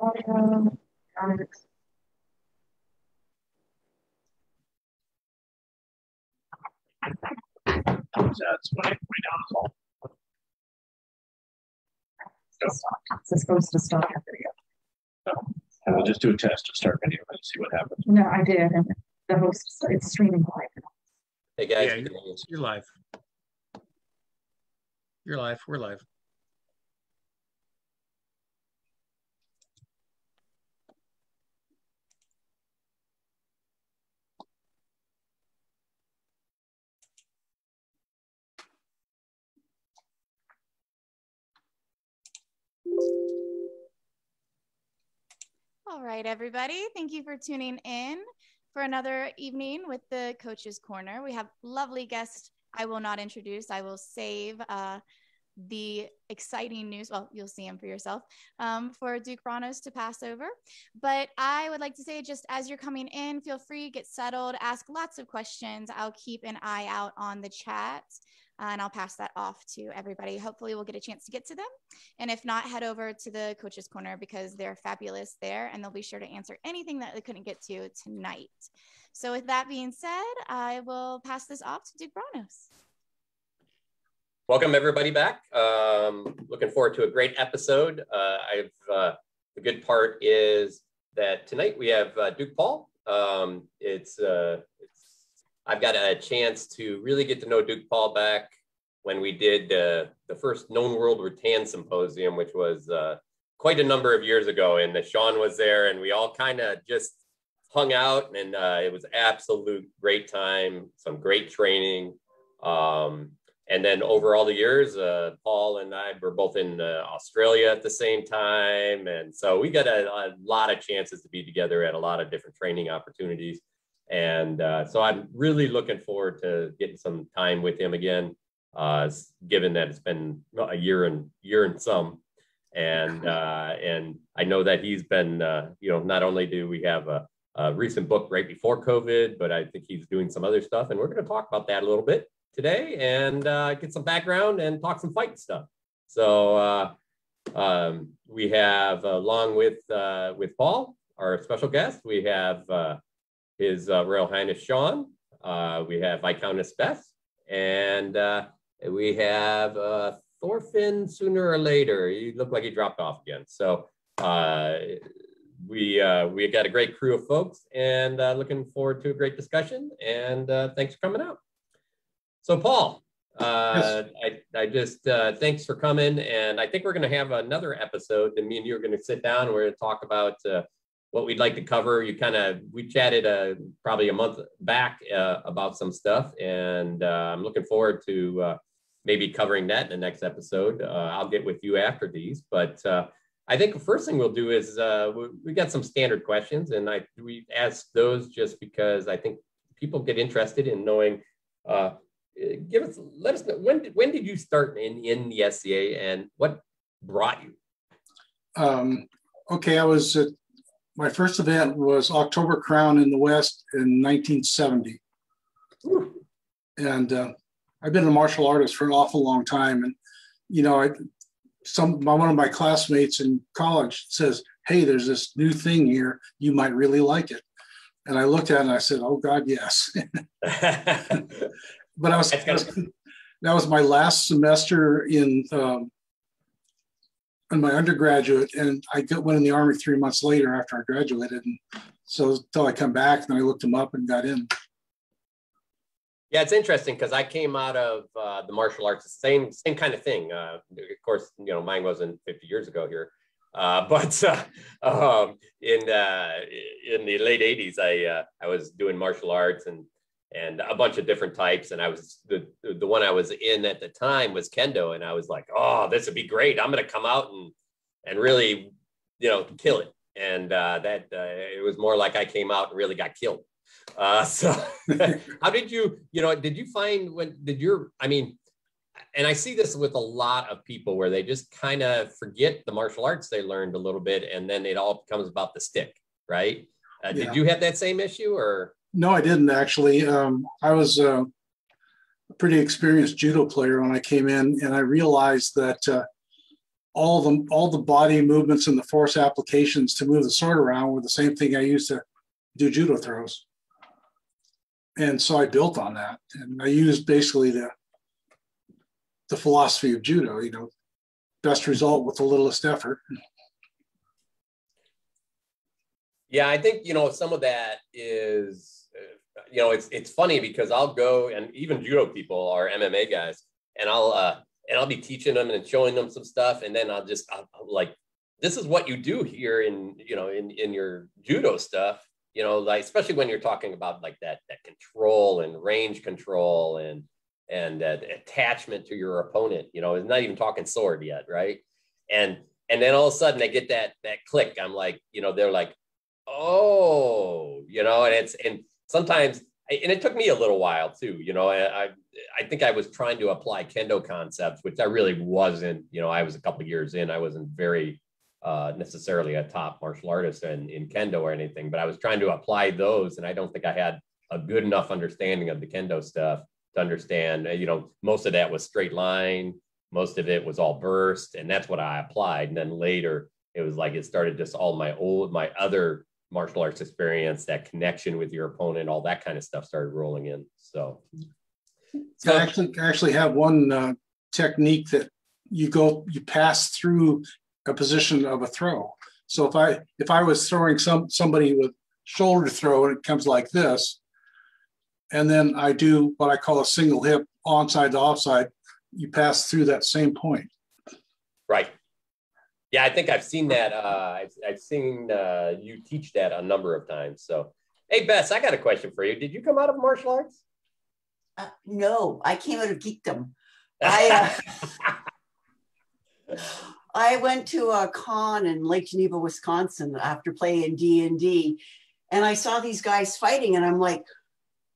audio, Alex. That's way, way down the hall. It's supposed to stop the video. And we'll just do a test to start video and see what happens. No, I did, and the host, it's streaming live. Hey guys, Yeah, you're, you're live. You're live. We're live. All right, everybody. Thank you for tuning in for another evening with the Coach's Corner. We have lovely guests. I will not introduce. I will save uh, the exciting news. Well, you'll see them for yourself um, for Duke Brannos to pass over. But I would like to say, just as you're coming in, feel free, get settled, ask lots of questions. I'll keep an eye out on the chat. Uh, and I'll pass that off to everybody. Hopefully, we'll get a chance to get to them. And if not, head over to the Coaches Corner because they're fabulous there and they'll be sure to answer anything that they couldn't get to tonight. So, with that being said, I will pass this off to Duke Brannos. welcome everybody back. Um, looking forward to a great episode. Uh, I've uh, the good part is that tonight we have uh, Duke Paul. Um, it's uh, it's I've got a chance to really get to know Duke Paul back when we did uh, the first Known World Rattan Symposium, which was uh, quite a number of years ago. And Sean was there, and we all kind of just hung out, and uh, it was absolute great time, some great training. Um, and then over all the years, uh, Paul and I were both in uh, Australia at the same time, and so we got a, a lot of chances to be together at a lot of different training opportunities. And uh, so I'm really looking forward to getting some time with him again, uh, given that it's been a year and year and some. And uh, and I know that he's been, uh, you know, not only do we have a, a, recent book right before COVID, but I think he's doing some other stuff, and we're going to talk about that a little bit today and uh, get some background and talk some fight stuff. So uh, um, we have, along with with Paul, our special guest, we have his uh, Royal Highness Sean. Uh, we have Viscountess Bess, and uh, we have uh, Thorfin sooner or later. He looked like he dropped off again. So uh, we uh, we got a great crew of folks, and uh, looking forward to a great discussion. And uh, thanks for coming out. So Paul, uh. I, I just uh, thanks for coming, and I think we're going to have another episode. And me and you are going to sit down. And we're going to talk about uh, what we'd like to cover. You kind of we chatted uh, probably a month back uh, about some stuff, and uh, I'm looking forward to uh, maybe covering that in the next episode. Uh, I'll get with you after these, but uh, I think the first thing we'll do is we, we, got some standard questions, and I we ask those just because I think people get interested in knowing. give us let us know when did, when did you start in in the SCA and what brought you? Um, okay, I was at my first event was October Crown in the West in 1970. And uh, I've been a martial artist for an awful long time. And, you know, I, some my, one of my classmates in college says, Hey, there's this new thing here. You might really like it. And I looked at it and I said, Oh, God, yes. but I was, I was, that was my last semester in um, in my undergraduate, and I got, went in the army three months later after I graduated, and so until I come back, then I looked them up and got in. Yeah, it's interesting because I came out of uh, the martial arts, same same kind of thing. Uh, of course, you know, mine wasn't 50 years ago here, uh, but uh, um, in uh, in the late 80s, I uh, I was doing martial arts and and a bunch of different types. And I was the the one I was in at the time was kendo, and I was like, oh, this would be great. I'm going to come out and and really, you know, kill it. And uh, that uh, it was more like I came out and really got killed. Uh, so, how did you, you know, did you find when did your, I mean, and I see this with a lot of people where they just kind of forget the martial arts they learned a little bit, and then it all becomes about the stick, right? Uh, yeah. Did you have that same issue, or no, I didn't actually. Um, I was uh, a pretty experienced judo player when I came in, and I realized that uh, all the all the body movements and the force applications to move the sword around were the same thing I used to do judo throws. And so I built on that, and I used basically the the philosophy of judo. You know, best result with the littlest effort. Yeah, I think you know some of that is, you know, it's it's funny because I'll go and even judo people are MMA guys, and I'll uh, and I'll be teaching them and showing them some stuff, and then I'll just I'll, like, this is what you do here in you know in in your judo stuff, you know, like especially when you're talking about like that that control and range control and and uh, attachment to your opponent. You know, it's not even talking sword yet, right? And and then all of a sudden they get that that click. I'm like, you know, they're like, oh, you know, and it's and sometimes and it took me a little while too. You know, I, I think I was trying to apply kendo concepts, which I really wasn't. You know, I was a couple years in. I wasn't very uh, necessarily a top martial artist in, in kendo or anything, but I was trying to apply those, and I don't think I had a good enough understanding of the kendo stuff to understand. You know, most of that was straight line. Most of it was all burst, and that's what I applied. And then later, it was like it started just all my old, my other martial arts experience, that connection with your opponent, all that kind of stuff started rolling in. So, so I actually I actually have one uh, technique that you go you pass through a position of a throw. So if I if I was throwing some somebody with shoulder throw and it comes like this, and then I do what I call a single hip onside to offside, you pass through that same point. Right. Yeah, I think I've seen that. Uh, I've, I've seen uh, you teach that a number of times. So, hey, Bess, I got a question for you. Did you come out of martial arts? Uh, no, I came out of geekdom. I uh, I went to a con in Lake Geneva, Wisconsin, after playing D and D, and I saw these guys fighting, and I'm like,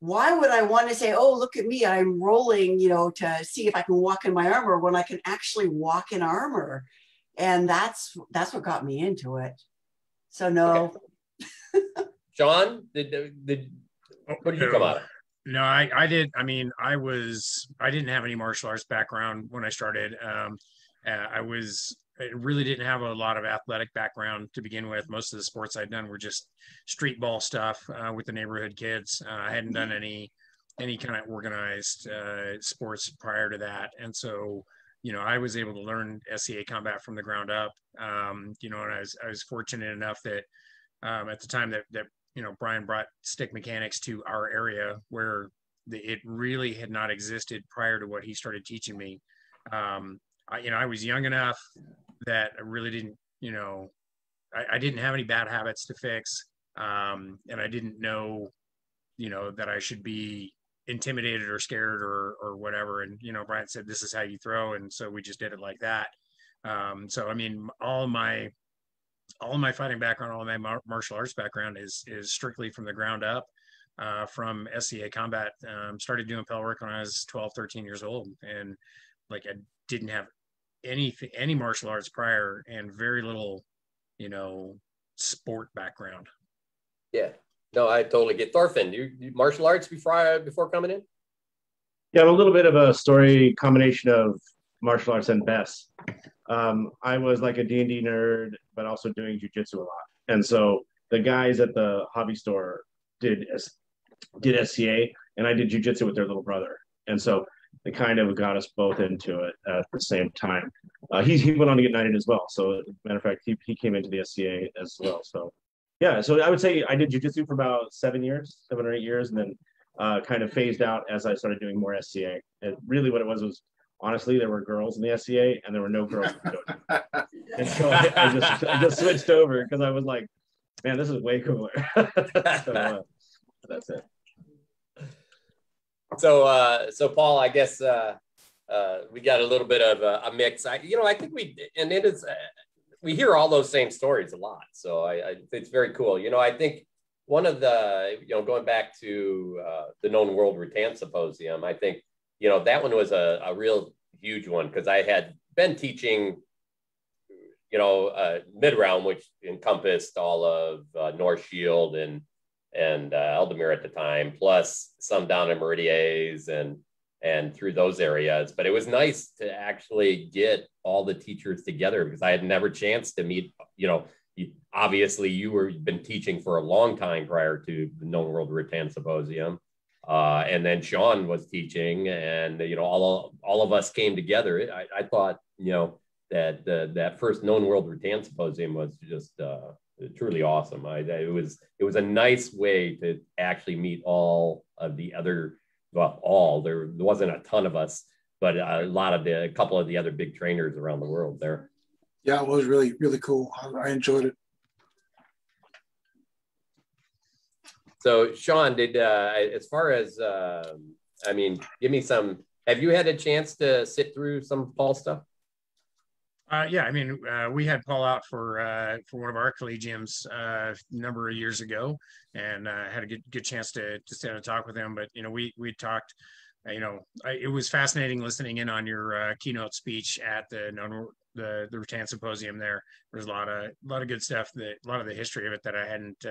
why would I want to say, oh, look at me, I'm rolling, you know, to see if I can walk in my armor when I can actually walk in armor? And that's that's what got me into it. So no. Okay. Sean, did did what did you come out of? No, I, I did. I mean, I was, I didn't have any martial arts background when I started. Um, uh, I was, I really didn't have a lot of athletic background to begin with. Most of the sports I'd done were just street ball stuff uh, with the neighborhood kids. Uh, I hadn't done any, any kind of organized uh, sports prior to that. And so, you know, I was able to learn SCA combat from the ground up. Um, you know, and I was I was fortunate enough that um, at the time that that you know Brian brought stick mechanics to our area where the, it really had not existed prior to what he started teaching me. Um, I, you know, I was young enough that I really didn't, you know, I, I didn't have any bad habits to fix, um, and I didn't know, you know, that I should be intimidated or scared or or whatever. And you know, Brian said this is how you throw, and so we just did it like that. Um, so I mean, all my all my fighting background, all my mar- martial arts background is is strictly from the ground up. Uh, from SCA combat, um, started doing pell work when I was 12, 13 years old, and like I didn't have any any martial arts prior, and very little, you know, sport background. Yeah, no, I totally get Thorfin. You, you martial arts before before coming in? Yeah, I'm a little bit of a story combination of martial arts and Bess. Um, I was like a D&D nerd, but also doing jujitsu a lot. And so the guys at the hobby store did did SCA, and I did jujitsu with their little brother. And so they kind of got us both into it at the same time. Uh, he, he went on to get knighted as well. So, matter of fact, he, he came into the SCA as well. So yeah, so I would say I did jujitsu for about seven years, seven or eight years, and then uh, kind of phased out as I started doing more SCA. And really, what it was was honestly there were girls in the SCA and there were no girls. and so I, I, just I just switched over because I was like, man, this is way cooler. so, uh, that's it. So, uh, so Paul, I guess uh, uh, we got a little bit of a, a mix. I, you know, I think we, and it is, uh, we hear all those same stories a lot. So I, I, it's very cool. You know, I think one of the, you know, going back to uh, the known world rattan symposium, I think, you know, that one was a, a real huge one because I had been teaching, you know, uh, Midrealm, which encompassed all of uh, North Shield and and uh, Ealdormere at the time, plus some down in Meridies and and through those areas. But it was nice to actually get all the teachers together because I had never chance to meet, you know, obviously you were been teaching for a long time prior to the known world rattan symposium uh, and then sean was teaching and you know all, all of us came together I, I thought you know that the, that first known world rattan symposium was just uh, truly awesome I, it was it was a nice way to actually meet all of the other well all there, wasn't a ton of us but a lot of the a couple of the other big trainers around the world there yeah, it was really, really cool. I, I enjoyed it. So, Sean, did uh, as far as uh, I mean, give me some. Have you had a chance to sit through some Paul stuff? Uh, yeah, I mean, uh, we had Paul out for uh, for one of our collegiums uh, a number of years ago, and uh, had a good good chance to to sit and talk with him. But you know, we we talked. Uh, you know, I, it was fascinating listening in on your keynote speech at the the the rattan symposium there there's a lot of a lot of good stuff that a lot of the history of it that i hadn't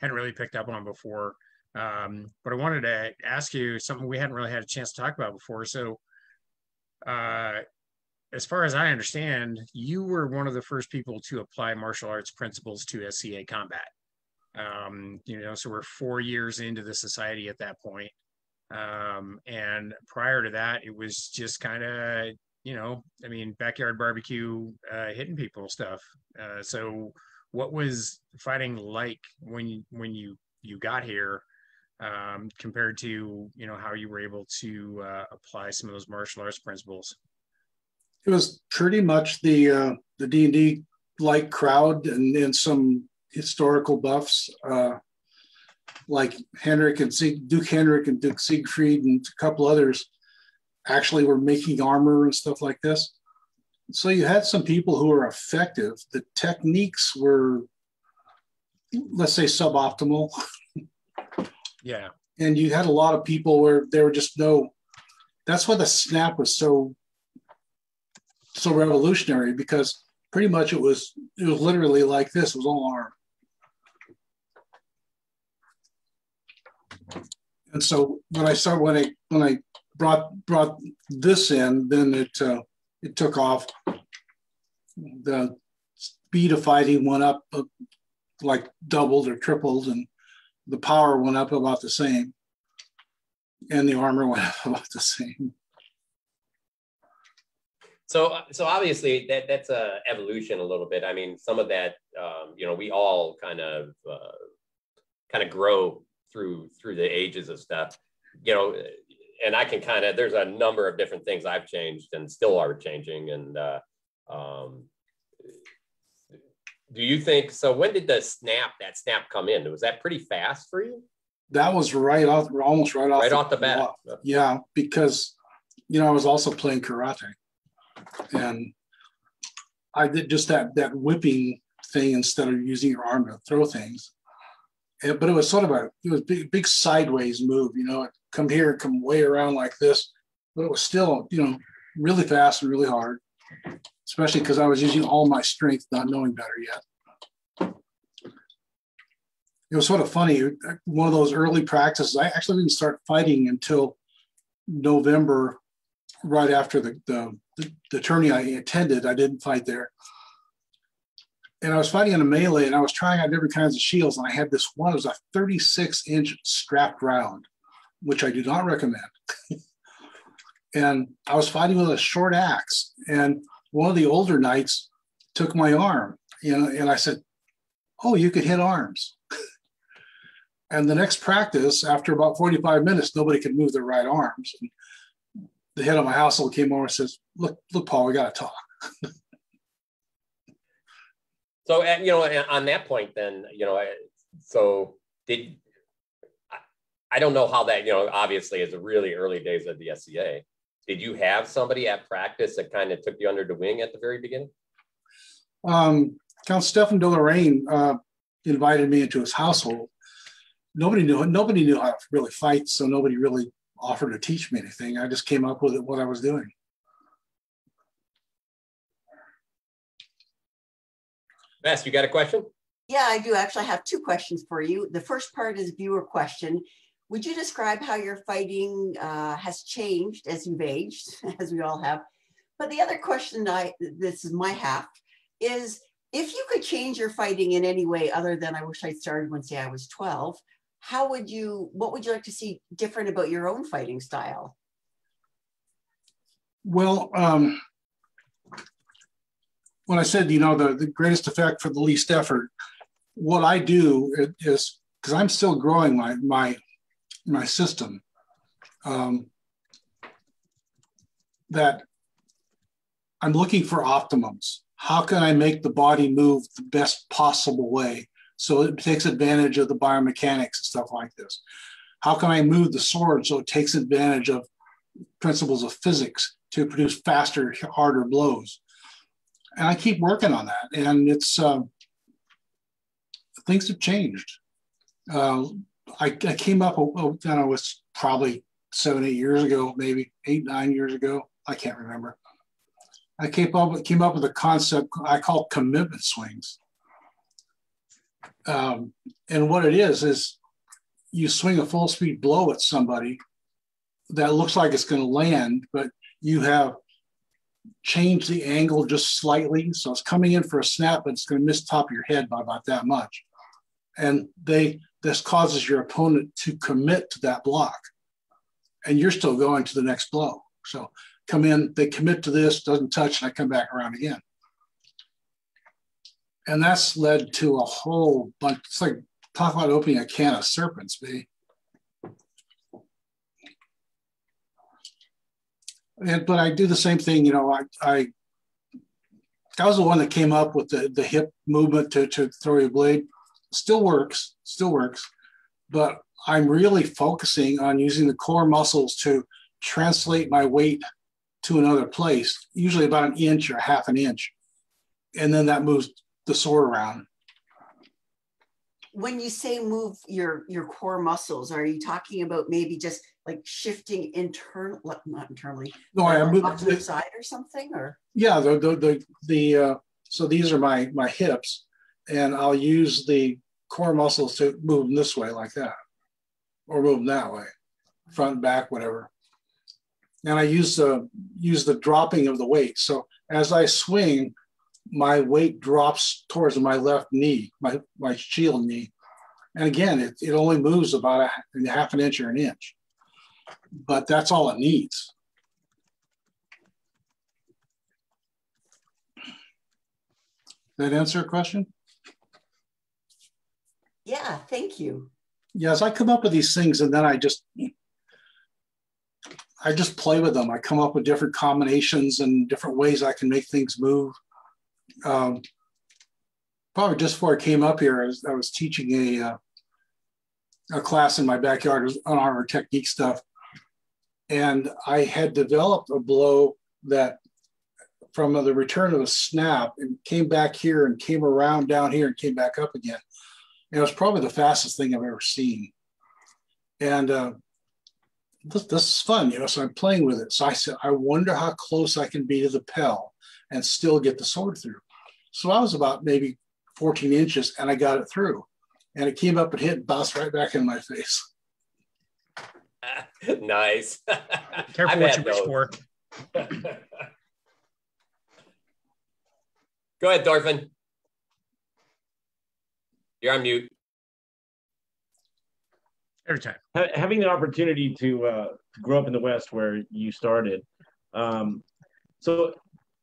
hadn't really picked up on before um, but i wanted to ask you something we hadn't really had a chance to talk about before so uh, as far as i understand you were one of the first people to apply martial arts principles to sca combat um, you know so we're four years into the society at that point um, and prior to that it was just kind of you know, I mean, backyard barbecue, uh, hitting people stuff. Uh, so, what was fighting like when you, when you you got here, um, compared to you know how you were able to uh, apply some of those martial arts principles? It was pretty much the uh, the D and D like crowd and, then some historical buffs. Uh, like Henrik and Sieg, Duke Henrik and Duke Siegfried and a couple others actually were making armor and stuff like this. So you had some people who were effective. The techniques were, let's say, suboptimal. Yeah. And you had a lot of people where there were just no. That's why the snap was so so revolutionary because pretty much it was it was literally like this. It was all arm. And so when I started when I when I brought brought this in, then it uh, it took off. The speed of fighting went up uh, like doubled or tripled, and the power went up about the same, and the armor went up about the same. So, so obviously that that's a evolution a little bit. I mean, some of that, um, you know, we all kind of uh, kind of grow through through the ages of stuff. You know, and I can kind of there's a number of different things I've changed and still are changing. And uh, um, do you think so? When did the snap that snap come in? Was that pretty fast for you? That was right off, almost right off, right the, off the bat. Yeah, because you know I was also playing karate, and I did just that that whipping thing instead of using your arm to throw things. And, but it was sort of a it was big big sideways move. You know, come here come way around like this. But it was still, you know, really fast and really hard, especially because I was using all my strength, not knowing better yet. It was sort of funny. One of those early practices, I actually didn't start fighting until November, right after the, the, the, tourney I attended. I didn't fight there and I was fighting in a melee and I was trying out different kinds of shields. And I had this one, it was a 36 inch strapped round which I do not recommend. and I was fighting with a short axe, and one of the older knights took my arm, you know, and I said, "Oh, you could hit arms." and the next practice, after about 45 minutes, nobody could move their right arms. And the head of my household came over and says, "Look, look, Paul, we got to talk." so, you know, on that point, then, you know, so did I don't know how that, you know, obviously is the really early days of the SCA. Did you have somebody at practice that kind of took you under the wing at the very beginning? Um, Count Stefan de Lorraine uh, invited me into his household. Nobody knew nobody knew how to really fight, so nobody really offered to teach me anything. I just came up with it, what I was doing. Bess, you got a question? Yeah, I do actually I have two questions for you. The first part is viewer question would you describe how your fighting uh, has changed as you've aged, as we all have? But the other question I, this is my half, is if you could change your fighting in any way other than I wish I started when say I was 12, how would you, what would you like to see different about your own fighting style? Well, um, when I said, you know, the, the greatest effect for the least effort, what I do is because I'm still growing my my my system. Um, that I'm looking for optimums. How can I make the body move the best possible way so it takes advantage of the biomechanics and stuff like this? How can I move the sword so it takes advantage of principles of physics to produce faster, harder blows? And I keep working on that. And it's uh, things have changed. Uh, I, I, came up, oh, then I was probably seven, eight years ago, maybe eight, nine years ago. I can't remember. I came up, came up with a concept I call commitment swings. Um, and what it is, is you swing a full speed blow at somebody that looks like it's going to land, but you have changed the angle just slightly. So it's coming in for a snap, but it's going to miss top of your head by about that much. And they this causes your opponent to commit to that block. And you're still going to the next blow. So come in, they commit to this, doesn't touch, and I come back around again. And that's led to a whole bunch. It's like talk about opening a can of serpents, B. And, but I do the same thing, you know, I, I, was the one that came up with the, the hip movement to, to throw your blade. Still works, still works. But I'm really focusing on using the core muscles to translate my weight to another place, usually about an inch or half an inch. And then that moves the sword around. When you say move your your core muscles, are you talking about maybe just like shifting internal, not internally, no, I am moving to the side or something, or yeah, the the the, the uh, so these are my my hips, and I'll use the core muscles to move them this way like that, or move them that way, front, back, whatever and I use the use the dropping of the weight. So as I swing, my weight drops towards my left knee, my my shield knee, and again, it, it only moves about a, half an inch or an inch, but that's all it needs. That answer a question? Yeah, thank you. Yes, I come up with these things and then I just I just play with them. I come up with different combinations and different ways I can make things move. Um, probably just before I came up here, I was, I was teaching a uh, a class in my backyard, it was unarmored technique stuff, and I had developed a blow that from the return of a snap and came back here and came around down here and came back up again. And it was probably the fastest thing I've ever seen. And uh, this, this is fun, you know. So I'm playing with it. So I said, I wonder how close I can be to the Pell and still get the sword through. So I was about maybe 14 inches and I got it through. And it came up and hit, and bounced right back in my face. nice. Careful what you wish for. Go ahead, Thorfin. You're on mute every time. Having the opportunity to uh, grow up in the West where you started, um, so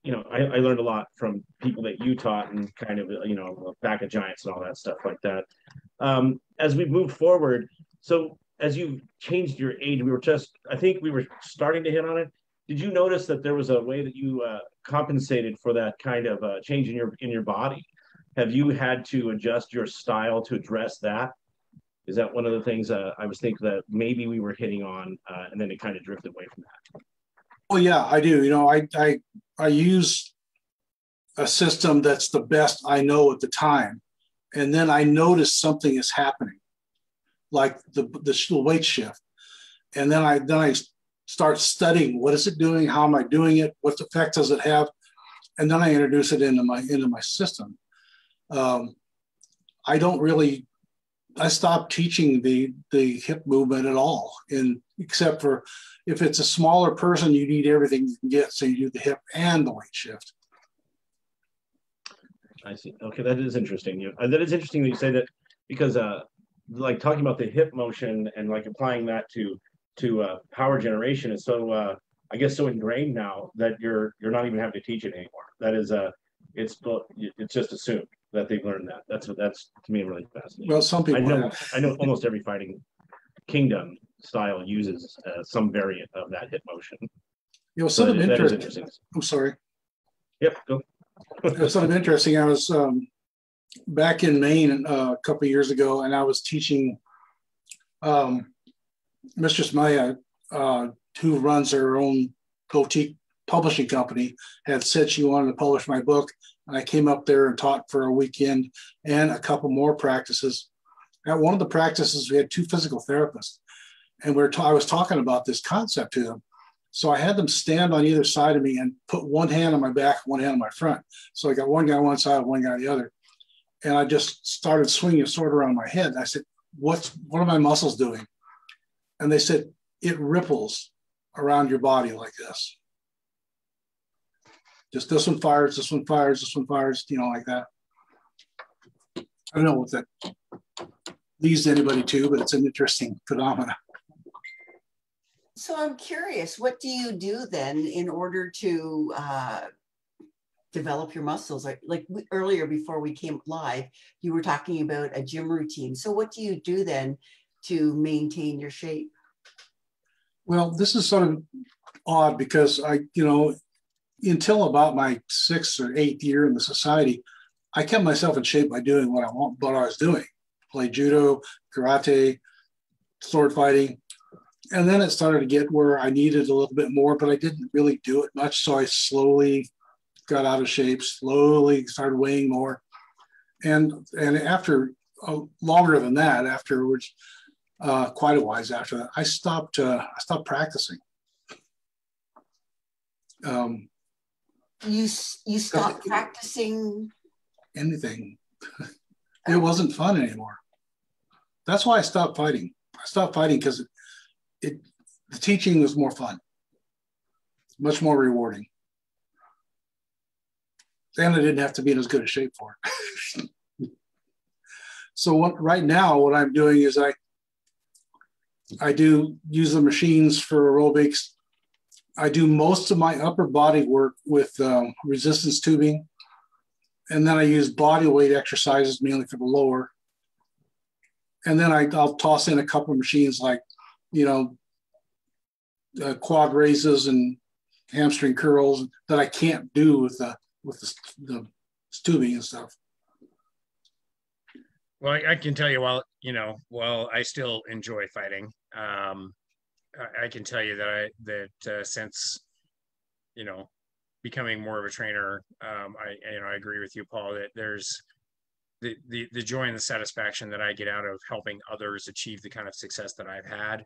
you know, I, I, learned a lot from people that you taught and kind of you know back at Giants and all that stuff like that. Um, as we moved forward, so as you changed your age, we were just I think we were starting to hit on it. Did you notice that there was a way that you uh, compensated for that kind of uh, change in your in your body? Have you had to adjust your style to address that? Is that one of the things uh, I was thinking that maybe we were hitting on, uh, and then it kind of drifted away from that? Well, yeah, I do. You know, I I I use a system that's the best I know at the time, and then I notice something is happening, like the the weight shift, and then I then I start studying what is it doing, how am I doing it, what effect does it have, and then I introduce it into my into my system. Um, I don't really I stopped teaching the the hip movement at all, and except for if it's a smaller person, you need everything you can get, so you do the hip and the weight shift. I see. Okay, that is interesting. You, uh, that is interesting that you say that because, uh, like talking about the hip motion and like applying that to to uh, power generation is so, uh, I guess, so ingrained now that you're you're not even having to teach it anymore. That is a, uh, it's it's just assumed that they've learned that. That's what that's to me really fascinating. Well, some people I know have. I know almost every fighting kingdom style uses uh, some variant of that hip motion. You know, So sort of that is interesting. I'm sorry. Yep, go. Was interesting. I was um, back in Maine uh, a couple of years ago, and I was teaching um, Mistress Maya, uh, who runs her own boutique publishing company, had said she wanted to publish my book. And I came up there and taught for a weekend and a couple more practices. At one of the practices, we had two physical therapists, and we are ta- I was talking about this concept to them. So I had them stand on either side of me and put one hand on my back, one hand on my front. So I got one guy on one side, one guy on the other. And I just started swinging a sword around my head. I said, What's what are my muscles doing? And they said, It ripples around your body like this. Just this one fires, this one fires, this one fires, you know, like that. I don't know what that leads anybody to, but it's an interesting phenomenon. So I'm curious, what do you do then in order to uh, develop your muscles? Like, like we, earlier before we came live, you were talking about a gym routine. So what do you do then to maintain your shape? Well, this is sort of odd because I, you know, until about my sixth or eighth year in the society, I kept myself in shape by doing what I want, what I was doing, play judo, karate, sword fighting, and then it started to get where I needed a little bit more, but I didn't really do it much. So I slowly got out of shape, slowly started weighing more, and and after uh, longer than that, afterwards, uh, quite a while after that, I stopped. Uh, I stopped practicing. Um, You you stopped practicing. anything. it wasn't fun anymore. That's why I stopped fighting. I stopped fighting because it, it the teaching was more fun, much more rewarding. And I didn't have to be in as good a shape for it. so what right now what I'm doing is I I do use the machines for aerobics. I do most of my upper body work with um, resistance tubing and then I use body weight exercises mainly for the lower. And then I, will toss in a couple of machines like, you know, uh, quad raises and hamstring curls that I can't do with the with the, the tubing and stuff. Well, I, I can tell you, while you know, while I still enjoy fighting, um, I, can tell you that I that uh, since you know becoming more of a trainer, um, I you know I agree with you, Paul, that there's the, the the joy and the satisfaction that I get out of helping others achieve the kind of success that I've had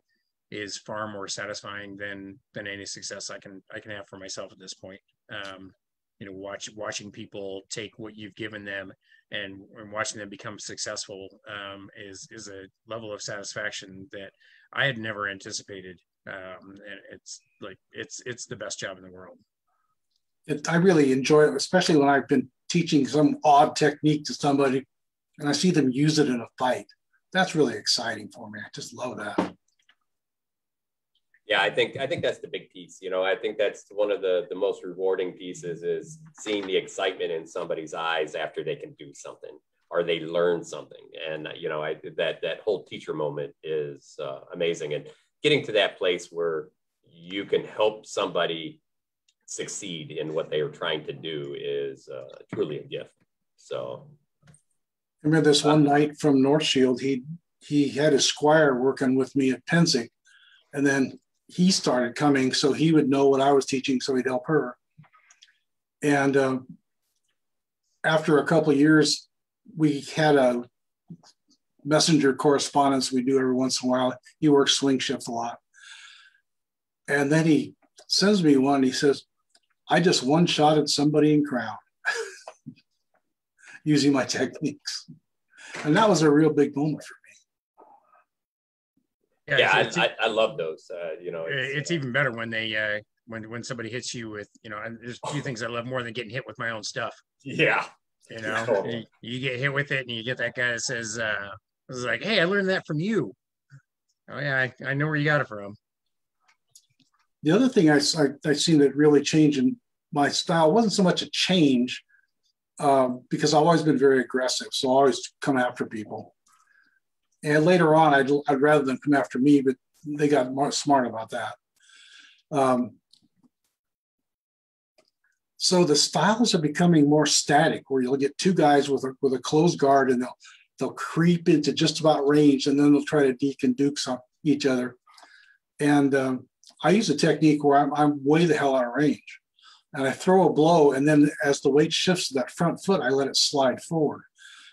is far more satisfying than than any success I can I can have for myself at this point. Um, you know, watch watching people take what you've given them and, and watching them become successful um, is is a level of satisfaction that I had never anticipated. Um, and it's like it's it's the best job in the world it, I really enjoy it, especially when I've been teaching some odd technique to somebody and I see them use it in a fight. That's really exciting for me. I just love that. Yeah, I think I think that's the big piece. You know, I think that's one of the the most rewarding pieces is seeing the excitement in somebody's eyes after they can do something or they learn something. And you know, I that that whole teacher moment is uh, amazing. And getting to that place where you can help somebody succeed in what they are trying to do is uh, truly a gift. So, I remember this one night from North Shield, he he had his squire working with me at Pennsic, and then he started coming so he would know what I was teaching, so he'd help her. And uh, after a couple of years, we had a messenger correspondence we do every once in a while. He works swing shift a lot. And then he sends me one. He says, I just one shot at somebody in Crown using my techniques. And that was a real big moment for me. Yeah, it's, I, it's, I, I love those. Uh, you know, it's even better when they uh, when when somebody hits you with you know. And there's a few things I love more than getting hit with my own stuff. yeah, You know, Cool. you, you get hit with it, and you get that guy that says, uh, "It's like, hey, I learned that from you." Oh yeah, I, I know where you got it from. The other thing I, I, I seen that really changed in my style wasn't so much a change um, because I've always been very aggressive. So I always come after people. And later on, I'd, I'd rather them come after me, but they got more smart about that. Um, so the styles are becoming more static, where you'll get two guys with a, with a closed guard, and they'll they'll creep into just about range, and then they'll try to deke and dukes each other. And um, I use a technique where I'm, I'm way the hell out of range, and I throw a blow, and then as the weight shifts to that front foot, I let it slide forward,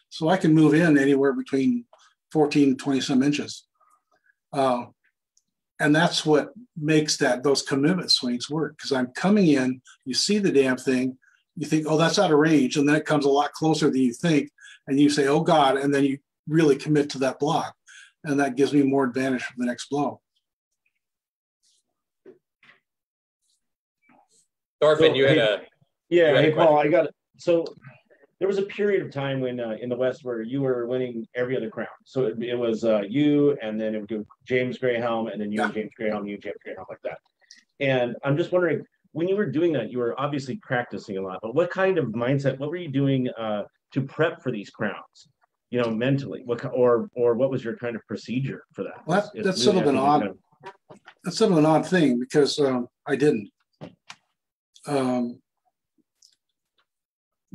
so I can move in anywhere between 14 and 20 some inches. Uh, and that's what makes that those commitment swings work because I'm coming in, you see the damn thing, you think, oh, that's out of range, and then it comes a lot closer than you think, and you say, oh God, and then you really commit to that block, and that gives me more advantage for the next blow. Thorfin, So, you had hey- a Yeah, You had a hey Paul, I got it so there was a period of time when uh, in the West where you were winning every other crown. So it, it was uh, you, and then it would go James Graham, and then you and James Graham, you and James Graham, like that. And I'm just wondering, when you were doing that, you were obviously practicing a lot. But what kind of mindset? What were you doing uh, to prep for these crowns? You know, mentally, what or or what was your kind of procedure for that? Well, that- It's- it's that's sort of an odd- kind of- That's sort of an odd thing because um, I didn't. Um,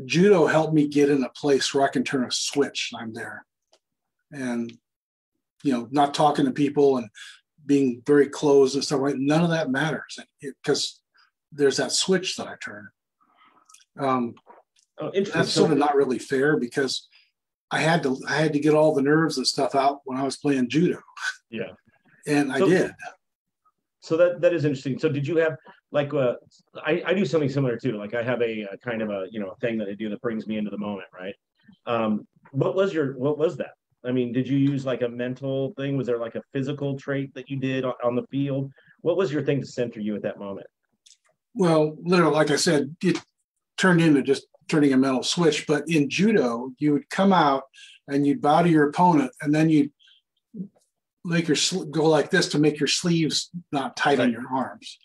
judo helped me get in a place where I can turn a switch and I'm there. And, you know, not talking to people and being very closed and stuff like none of that matters because there's that switch that I turn. Um, Oh, interesting. that's sort of not really fair because I had to I had to get all the nerves and stuff out when I was playing judo. Yeah. And I did. So that that is interesting. So did you have like uh, I I do something similar too. Like I have a, a kind of a you know thing that I do that brings me into the moment, right? Um, what was your what was that? I mean, did you use like a mental thing? Was there like a physical trait that you did on, on the field? What was your thing to center you at that moment? Well, literally, like I said, it turned into just turning a mental switch. But in judo, you would come out and you'd bow to your opponent, and then you'd make your sl- go like this to make your sleeves not tight on your arms.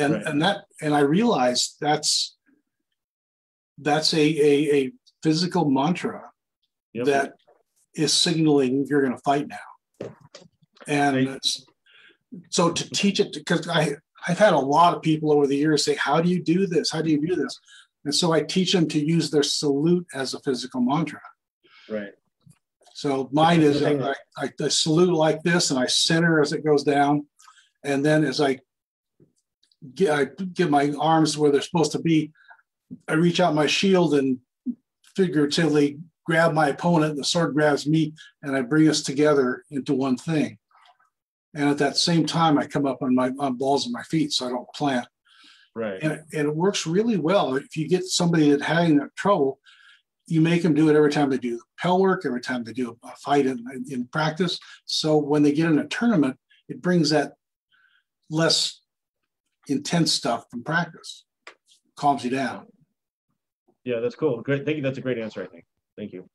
And Right. and that and I realized that's that's a a, a physical mantra Yep. that is signaling you're going to fight now. And Right. so to teach it, because I, I've had a lot of people over the years say, How do you do this? How do you do this? And so I teach them to use their salute as a physical mantra. right. So mine is I, I, I salute like this and I center as it goes down. And then as I get, I get my arms where they're supposed to be, I reach out my shield and figuratively grab my opponent. The sword grabs me and I bring us together into one thing. And at that same time, I come up on my on balls of my feet so I don't plant. Right. And, and it works really well. If you get somebody that having that trouble, you make them do it every time they do pell work, every time they do a fight in, in practice. So when they get in a tournament, it brings that less intense stuff from practice, calms you down. Yeah, that's cool. Great. Thank you. That's a great answer. I think. Thank you.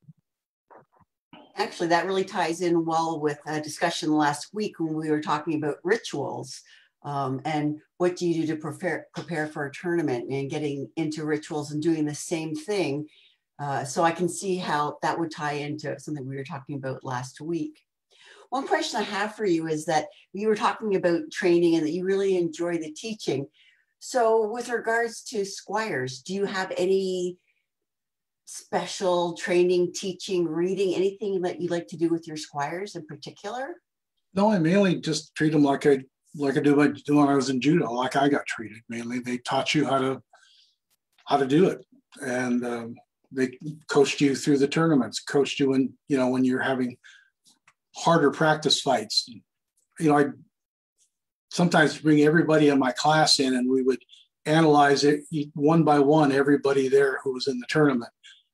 Actually, that really ties in well with a discussion last week when we were talking about rituals um, and what do you do to prepare prepare for a tournament and getting into rituals and doing the same thing. Uh, so I can see how that would tie into something we were talking about last week. One question I have for you is that you were talking about training and that you really enjoy the teaching. So, with regards to squires, do you have any special training, teaching, reading, anything that you like to do with your squires in particular? No, I mainly just treat them like I like I do when I was in judo, like I got treated. Mainly, they taught you how to how to do it, and um, they coached you through the tournaments, coached you when you know when you're having harder practice fights. You know, I sometimes bring everybody in my class in, and we would analyze it one by one, everybody there who was in the tournament,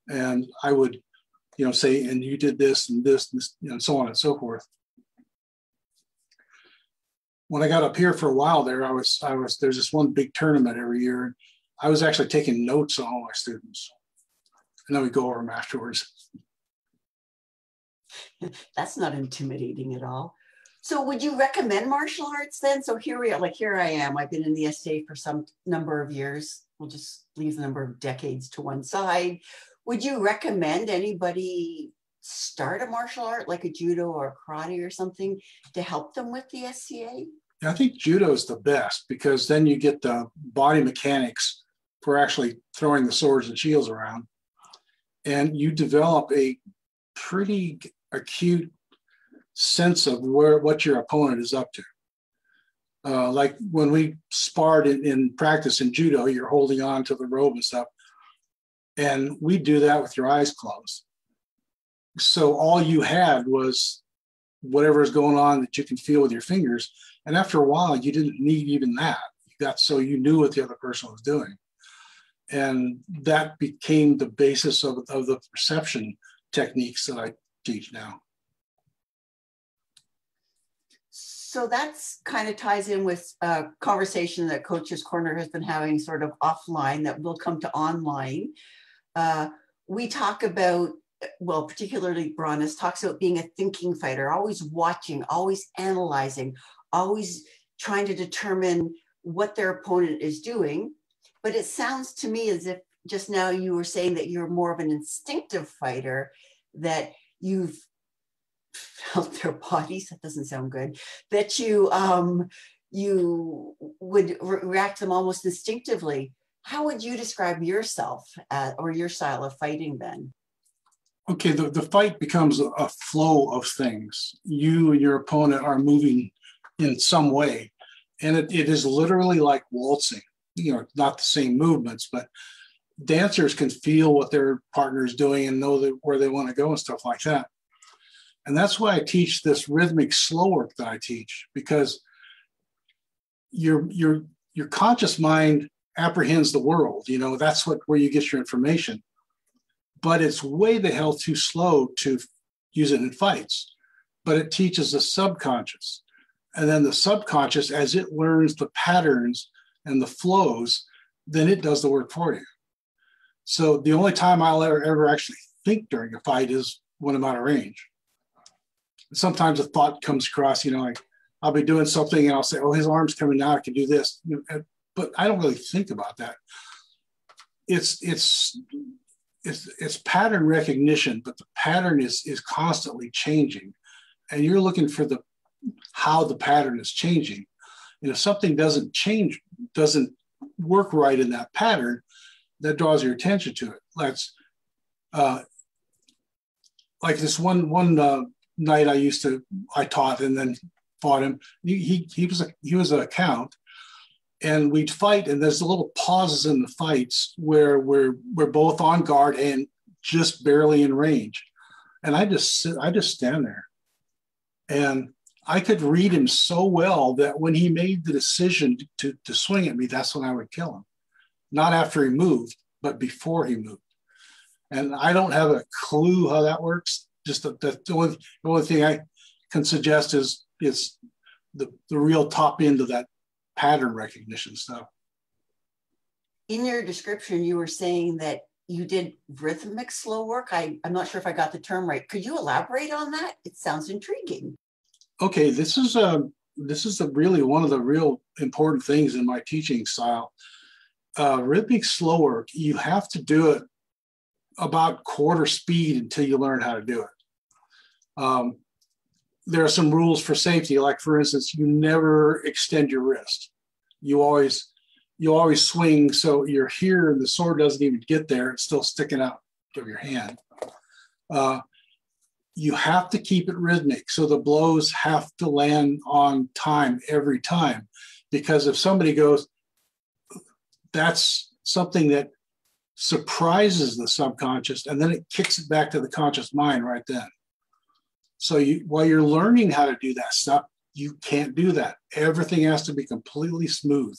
and I would, you know, say, and you did this and this, and, this, and so on and so forth. when I got up here for a while there, I was I was there's this one big tournament every year. I was actually taking notes on all my students, and then we go over them afterwards. That's not intimidating at all. So would you recommend martial arts then? So here we are, like here I am. I've been in the SCA for some number of years. We'll just leave the number of decades to one side. Would you recommend anybody start a martial art like a judo or karate or something to help them with the SCA? I think judo is the best because then you get the body mechanics for actually throwing the swords and shields around. And you develop a pretty acute sense of where what your opponent is up to. Uh, like when we sparred in, in practice in judo, you're holding on to the rope and stuff. And we do that with your eyes closed. So all you had was whatever is going on that you can feel with your fingers. And after a while, you didn't need even that. You got so you knew what the other person was doing. And that became the basis of, of the perception techniques that I teach now. So that's kind of ties in with a conversation that Coach's Corner has been having sort of offline that will come to online. Uh, we talk about, well, particularly Brannos talks about being a thinking fighter, always watching, always analyzing, always trying to determine what their opponent is doing. But it sounds to me as if just now you were saying that you're more of an instinctive fighter, that you've felt their bodies. That doesn't sound good. That you um, you would re- react to them almost instinctively. How would you describe yourself uh, or your style of fighting then? Okay, the, the fight becomes a, a flow of things. You and your opponent are moving in some way. And it, it is literally like waltzing, you know, not the same movements, but dancers can feel what their partner is doing and know that where they want to go and stuff like that. And that's why I teach this rhythmic slow work that I teach, because your your your conscious mind apprehends the world. You know, that's what where you get your information. But it's way the hell too slow to use it in fights. But it teaches the subconscious. And then the subconscious, as it learns the patterns and the flows, then it does the work for you. So the only time I'll ever, ever actually think during a fight is when I'm out of range sometimes a thought comes across, you know, like I'll be doing something and I'll say, oh, his arm's coming out, I can do this. But I don't really think about that. It's it's it's it's pattern recognition, but the pattern is is constantly changing. And you're looking for the how the pattern is changing. And if something doesn't change, doesn't work right in that pattern, that draws your attention to it. Let's uh, like this one one uh, night I used to I taught and then fought him. He he, he was a he was a count, and we'd fight. And there's little pauses in the fights where we're we're both on guard and just barely in range. And I just sit, I just stand there, and I could read him so well that when he made the decision to to swing at me, that's when I would kill him. Not after he moved, but before he moved. And I don't have a clue how that works just the, the, the, only, the only thing I can suggest is is the, the real top end of that pattern recognition stuff. In your description, you were saying that you did rhythmic slow work. I, I'm not sure if I got the term right. Could you elaborate on that? It sounds intriguing. Okay, this is a this is a really one of the real important things in my teaching style. Uh, rhythmic slow work, you have to do it about quarter speed until you learn how to do it. Um, there are some rules for safety, like for instance, you never extend your wrist. You always you always swing so you're here and the sword doesn't even get there; it's still sticking out of your hand. Uh, you have to keep it rhythmic, so the blows have to land on time every time, because if somebody goes, that's something that surprises the subconscious and then it kicks it back to the conscious mind right then. So you, while you're learning how to do that stuff, you can't do that. Everything has to be completely smooth.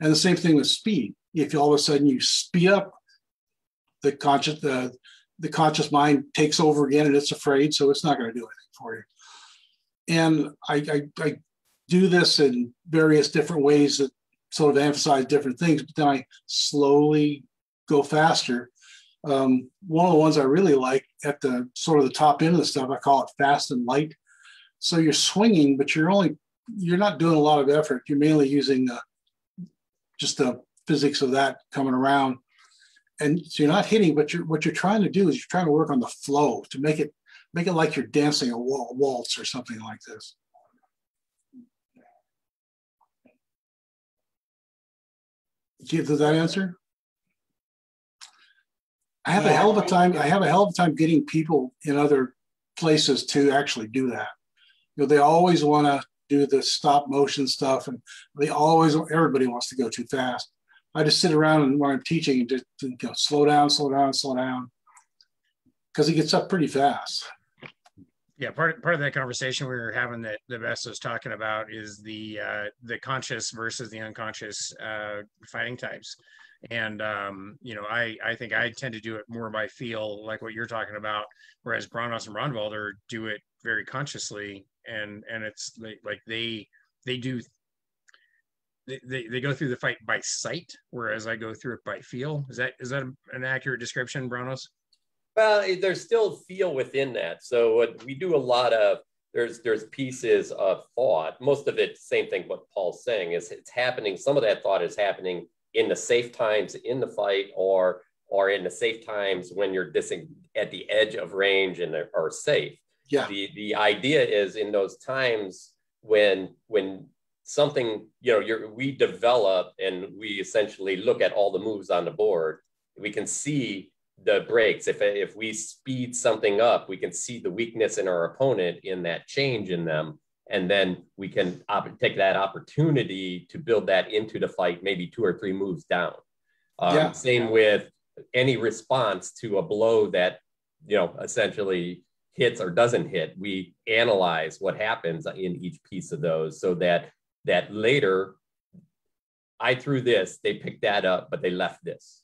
And the same thing with speed. If all of a sudden you speed up, the conscious the, the conscious mind takes over again and it's afraid, so it's not going to do anything for you. And I, I, I do this in various different ways that sort of emphasize different things, but then I slowly go faster. Um, one of the ones I really like at the sort of the top end of the stuff, I call it fast and light. So you're swinging, but you're only you're not doing a lot of effort. You're mainly using uh, just the physics of that coming around, and so you're not hitting. But you're, what you're trying to do is you're trying to work on the flow to make it make it like you're dancing a waltz or something like this. Does that answer? I have a hell of a time. I have a hell of a time getting people in other places to actually do that. You know, they always want to do the stop motion stuff, and they always everybody wants to go too fast. I just sit around and when I'm teaching, and just you know, slow down, slow down, slow down, because it gets up pretty fast. Yeah, part part of that conversation we were having that the best was talking about is the uh, the conscious versus the unconscious uh, fighting types, and um, you know I I think I tend to do it more by feel, like what you're talking about, whereas Brannos and Ronwalder do it very consciously, and and it's like, like they they do they, they, go through the fight by sight, whereas I go through it by feel. Is that is that an accurate description, Brannos? Well, there's still feel within that. So what we do a lot of there's there's pieces of thought. Most of it, same thing. What Paul's saying is it's happening. Some of that thought is happening in the safe times in the fight, or or in the safe times when you're dissing at the edge of range and are safe. Yeah. The the idea is in those times when when something you know you're we develop and we essentially look at all the moves on the board. We can see the breaks. If, if we speed something up, we can see the weakness in our opponent in that change in them. And then we can op- take that opportunity to build that into the fight, maybe two or three moves down. Um, yeah. Same with any response to a blow that, you know, essentially hits or doesn't hit. We analyze what happens in each piece of those so that that later I threw this, they picked that up, but they left this.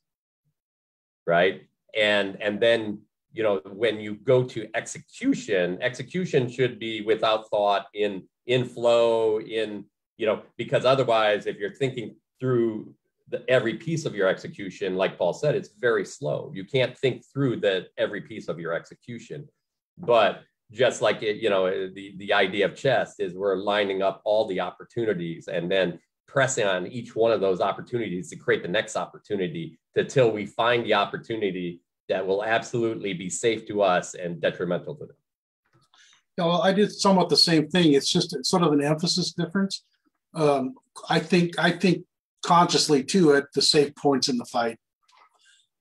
Right and and then you know when you go to execution execution should be without thought in in flow in you know because otherwise if you're thinking through the, every piece of your execution like paul said it's very slow. You can't think through that every piece of your execution. But just like it you know uh, the the idea of chess is we're lining up all the opportunities and then pressing on each one of those opportunities to create the next opportunity until we find the opportunity that will absolutely be safe to us and detrimental to them. Yeah, well, I did somewhat the same thing. It's just sort of an emphasis difference. Um, I think I think consciously too at the safe points in the fight.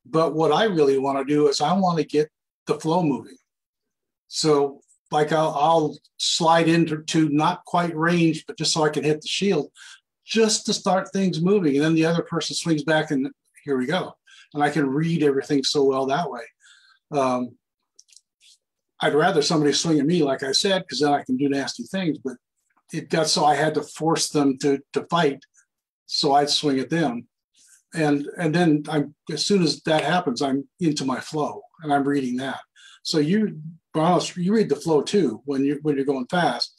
But what I really want to do is I want to get the flow moving. So like I'll, I'll slide into to not quite range, but just so I can hit the shield, just to start things moving. And then the other person swings back and here we go and I can read everything so well that way. Um, I'd rather somebody swing at me, like I said, because then I can do nasty things. But it got so I had to force them to to fight, so I'd swing at them, and and then I'm as soon as that happens, I'm into my flow and I'm reading that. So you, Brannos, you read the flow too when you when you're going fast.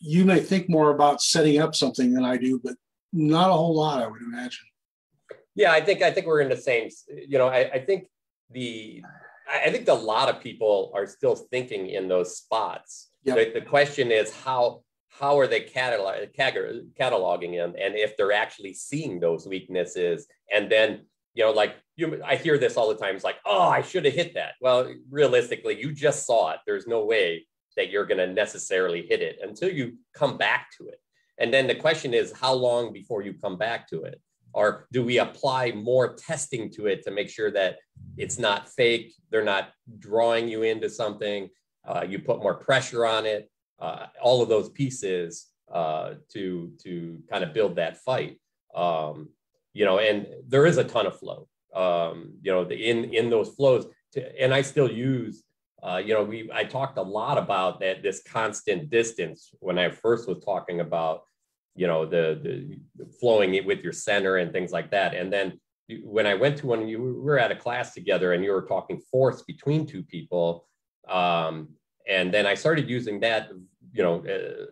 You may think more about setting up something than I do, but not a whole lot, I would imagine. Yeah, I think I think we're in the same. You know, I, I think the I think a lot of people are still thinking in those spots. Yep. The, the question is how how are they catalog, cataloging them, and if they're actually seeing those weaknesses, and then you know, like you, I hear this all the time. It's like, oh, I should have hit that. Well, realistically, you just saw it. There's no way that you're going to necessarily hit it until you come back to it. And then the question is, how long before you come back to it? Or do we apply more testing to it to make sure that it's not fake they're not drawing you into something uh, you put more pressure on it uh, all of those pieces uh, to to kind of build that fight. Um, you know and there is a ton of flow. Um, you know the, in in those flows to, and i still use uh, you know we i talked a lot about that this constant distance when i first was talking about you know the, the flowing it with your center and things like that and then when i went to one you we were at a class together and you were talking force between two people um, and then i started using that you know uh,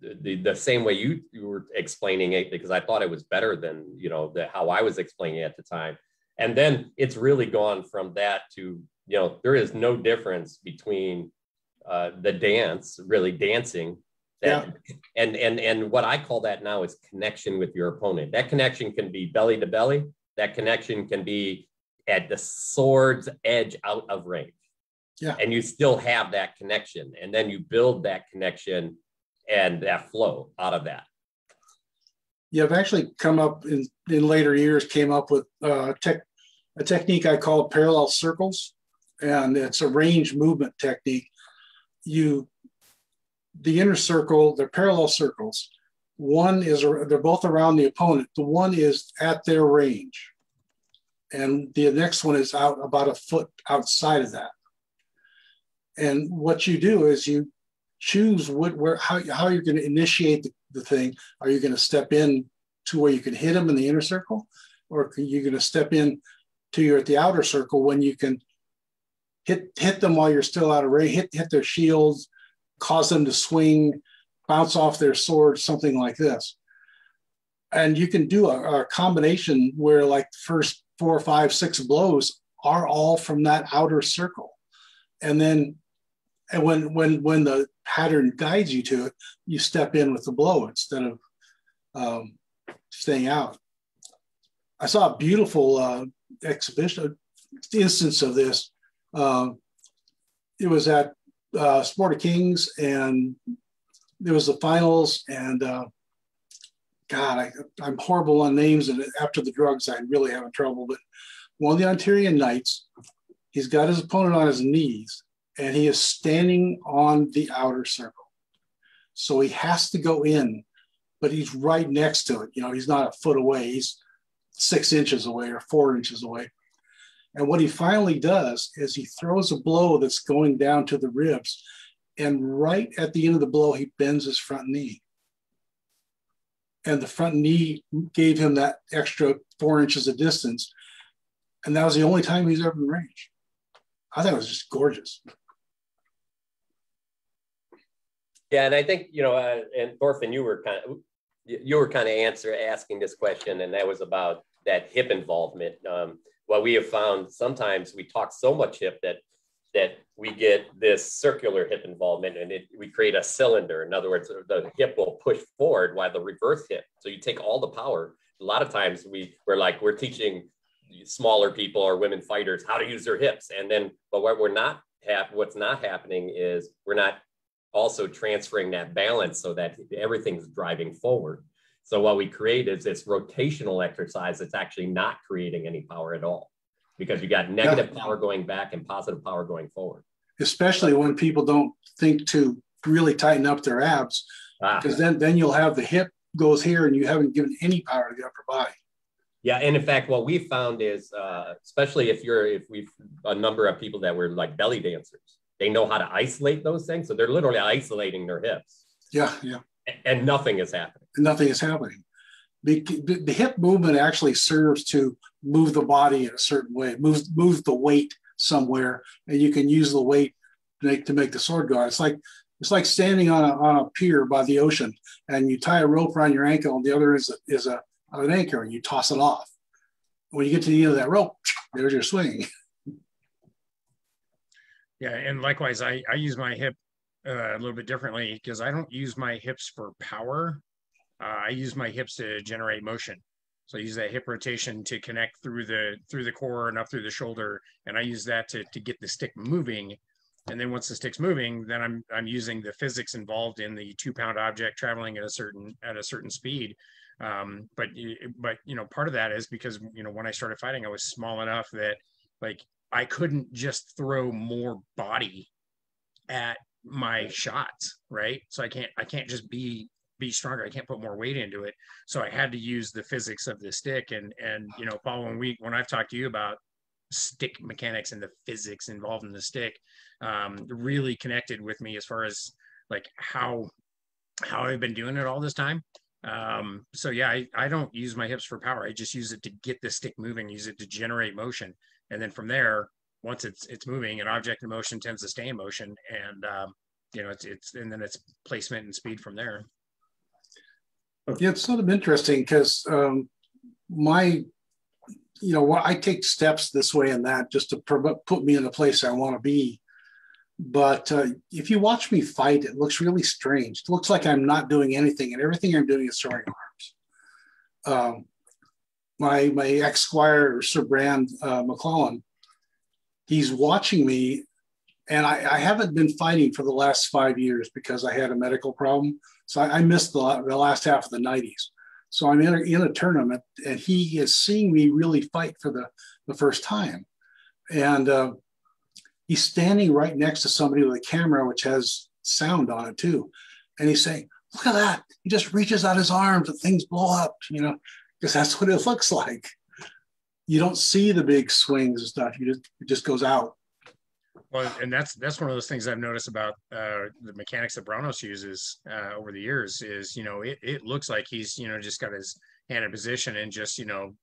the, the same way you, you were explaining it because I thought it was better than you know the, how I was explaining it at the time. And then it's really gone from that to you know there is no difference between uh, the dance, really dancing. That, yeah. And and and what I call that now is connection with your opponent. That connection can be belly to belly. That connection can be at the sword's edge out of range. Yeah. And you still have that connection, and then you build that connection and that flow out of that. Yeah, I've actually come up in, in later years, came up with uh, tech, a technique I call parallel circles, and it's a range movement technique. You, the inner circle, they're parallel circles. One is, they're both around the opponent. The one is at their range, and the next one is out about a foot outside of that. And what you do is you choose what where how, how you're going to initiate the, the thing are you going to step in to where you can hit them in the inner circle or are you going to step in to you're at the outer circle when you can hit hit them while you're still out of range hit hit their shields cause them to swing bounce off their sword something like this and you can do a, a combination where like the first four five six blows are all from that outer circle and then and when when when the pattern guides you to it, you step in with the blow instead of um, staying out. I saw a beautiful uh, exhibition instance of this. Uh, it was at uh, Sport of Kings, and there was the finals. And uh, God, I, I'm horrible on names, and after the drugs, I'm really having trouble. But one of the Ontarian Knights, he's got his opponent on his knees, and he is standing on the outer circle. So he has to go in, but he's right next to it. You know, he's not a foot away, he's six inches away or four inches away. And what he finally does is he throws a blow that's going down to the ribs. And right at the end of the blow, he bends his front knee. And the front knee gave him that extra four inches of distance. And that was the only time he's ever in range. I thought it was just gorgeous. Yeah, and I think you know, uh, and Thorfin, you were kind of you were kind of answer asking this question, and that was about that hip involvement. Um, what we have found sometimes we talk so much hip that that we get this circular hip involvement, and it, we create a cylinder. In other words, the hip will push forward while the reverse hip. So you take all the power. A lot of times we we're like we're teaching smaller people or women fighters how to use their hips, and then but what we're not have what's not happening is we're not also transferring that balance so that everything's driving forward. So what we create is this rotational exercise that's actually not creating any power at all because you got negative yeah. power going back and positive power going forward. Especially when people don't think to really tighten up their abs, because ah. then then you'll have the hip goes here and you haven't given any power to the upper body. Yeah, and in fact, what we found is, uh, especially if you're if we've a number of people that were like belly dancers, they know how to isolate those things. So they're literally isolating their hips. Yeah, yeah. And nothing is happening. Nothing is happening. The, hip movement actually serves to move the body in a certain way, moves moves the weight somewhere, and you can use the weight to make, to make the sword guard. It's like it's like standing on a, on a pier by the ocean, and you tie a rope around your ankle, and the other is a, is a an anchor, and you toss it off. When you get to the end of that rope, there's your swing. Yeah, and likewise, I I use my hip uh, a little bit differently because I don't use my hips for power. Uh, I use my hips to generate motion. So I use that hip rotation to connect through the through the core and up through the shoulder, and I use that to to get the stick moving. And then once the stick's moving, then I'm I'm using the physics involved in the two pound object traveling at a certain at a certain speed. Um, but but you know part of that is because you know when I started fighting, I was small enough that like I couldn't just throw more body at my shots, right? So I can't I can't just be be stronger. I can't put more weight into it. So I had to use the physics of the stick and and you know, Paul, when we when I've talked to you about stick mechanics and the physics involved in the stick, um, really connected with me as far as like how how I've been doing it all this time. Um, so yeah, I, I don't use my hips for power. I just use it to get the stick moving, use it to generate motion and then from there once it's it's moving an object in motion tends to stay in motion and um, you know it's it's and then it's placement and speed from there Yeah, it's sort of interesting because um, my, you know, I take steps this way and that just to put me in the place I want to be. But uh, if you watch me fight, it looks really strange. It looks like I'm not doing anything, and everything I'm doing is throwing arms. Um, my my ex squire Sir Brand uh, McClellan, he's watching me, and I, I, haven't been fighting for the last five years because I had a medical problem. So I, I missed the, the last half of the 90s. So I'm in a, in a tournament, and he is seeing me really fight for the, the first time. And uh, he's standing right next to somebody with a camera, which has sound on it too. And he's saying, Look at that. He just reaches out his arms and things blow up, you know, because that's what it looks like. You don't see the big swings and stuff. You just, it just goes out. Well, and that's that's one of those things I've noticed about uh, the mechanics that Brannos uses uh, over the years. Is you know it, it looks like he's you know just got his hand in position and just you know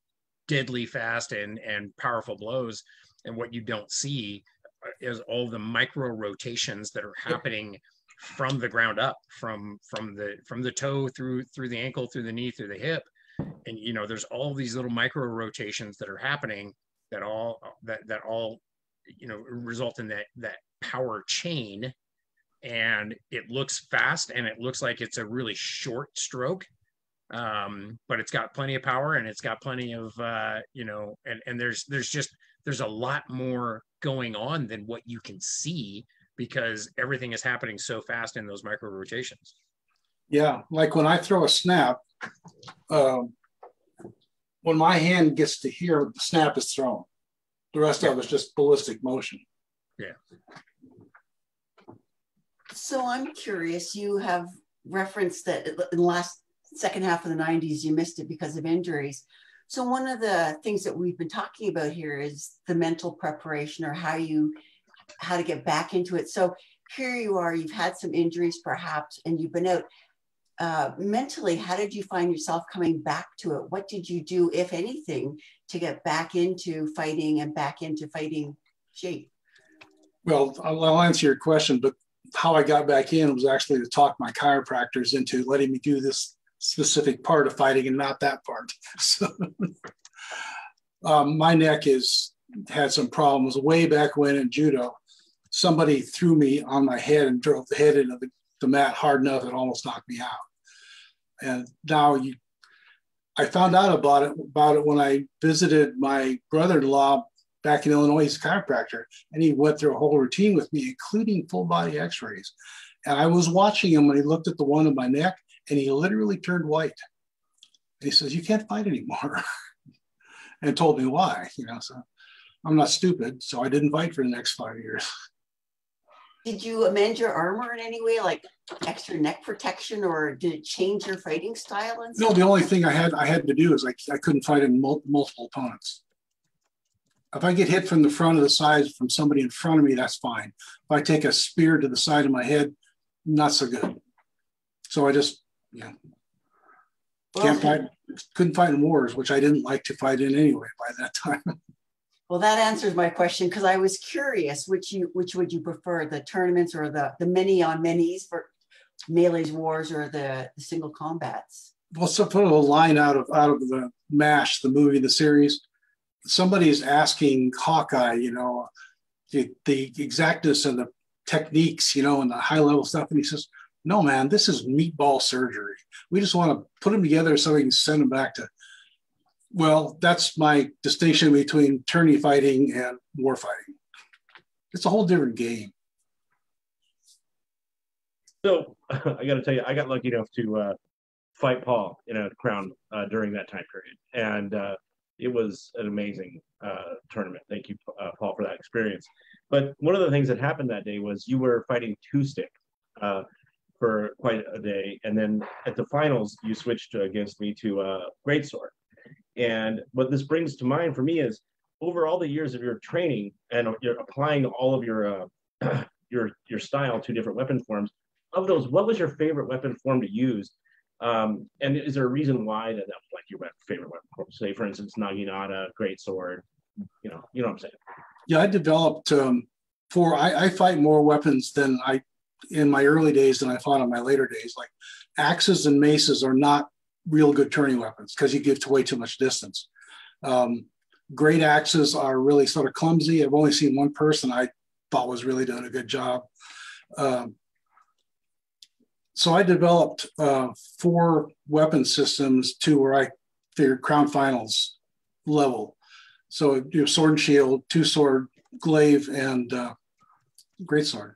deadly fast and and powerful blows. And what you don't see uh, is all the micro rotations that are happening from the ground up, from from the from the toe through through the ankle, through the knee, through the hip, and you know there's all these little micro rotations that are happening that all that that all you know result in that that power chain. And it looks fast and it looks like it's a really short stroke. Um, but it's got plenty of power and it's got plenty of uh, you know and and there's there's just there's a lot more going on than what you can see because everything is happening so fast in those micro rotations. Yeah like when i throw a snap um, when my hand gets to here the snap is thrown the rest of it's just ballistic motion. Yeah. So I'm curious, you have referenced that in the last second half of the 90s, you missed it because of injuries. So one of the things that we've been talking about here is the mental preparation or how you how to get back into it. So here you are, you've had some injuries perhaps, and you've been out. Uh, mentally, how did you find yourself coming back to it? What did you do, if anything, to get back into fighting and back into fighting shape? Well, I'll answer your question, but how I got back in was actually to talk my chiropractors into letting me do this specific part of fighting and not that part. So, um, my neck is had some problems way back when in judo. Somebody threw me on my head and drove the head into the, the mat hard enough it almost knocked me out. And now you I found out about it about it when I visited my brother-in-law back in Illinois. He's a chiropractor, and he went through a whole routine with me, including full body X-rays. And I was watching him when he looked at the one in my neck, and he literally turned white. And he says, "You can't fight anymore," and told me why. You know, so I'm not stupid, so I didn't fight for the next five years. Did you amend your armor in any way, like extra neck protection, or did it change your fighting style? And no, the only thing I had I had to do is I, I couldn't fight in mul- multiple opponents. If I get hit from the front of the side from somebody in front of me, that's fine. If I take a spear to the side of my head, not so good. So I just yeah well, can't fight. Couldn't fight in wars, which I didn't like to fight in anyway by that time. Well, that answers my question because I was curious which you which would you prefer, the tournaments or the the many on many's for melee's wars or the, the single combats? Well, so put a line out of out of the MASH, the movie, the series. Somebody's asking Hawkeye, you know, the, the exactness and the techniques, you know, and the high level stuff, and he says, "No, man, this is meatball surgery. We just want to put them together so we can send them back to well, that's my distinction between tourney fighting and war fighting. It's a whole different game. So I got to tell you, I got lucky enough to uh, fight Paul in a crown uh, during that time period, and uh, it was an amazing uh, tournament. Thank you, uh, Paul, for that experience. But one of the things that happened that day was you were fighting two stick uh, for quite a day, and then at the finals you switched against me to uh, great sword. And what this brings to mind for me is over all the years of your training and you're applying all of your your your style to different weapon forms. Of those, what was your favorite weapon form to use? Um, and is there a reason why that that was like your favorite weapon form? Say, for instance, Naginata, great sword. You know, you know what I'm saying? Yeah, I developed um, for I, I fight more weapons than I in my early days than I fought in my later days. Like axes and maces are not real good turning weapons because you give to way too much distance. Um, great axes are really sort of clumsy. I've only seen one person I thought was really doing a good job. Um, so I developed uh, four weapon systems to where I figured crown finals level. So you sword and shield, two sword, glaive, and uh, great sword.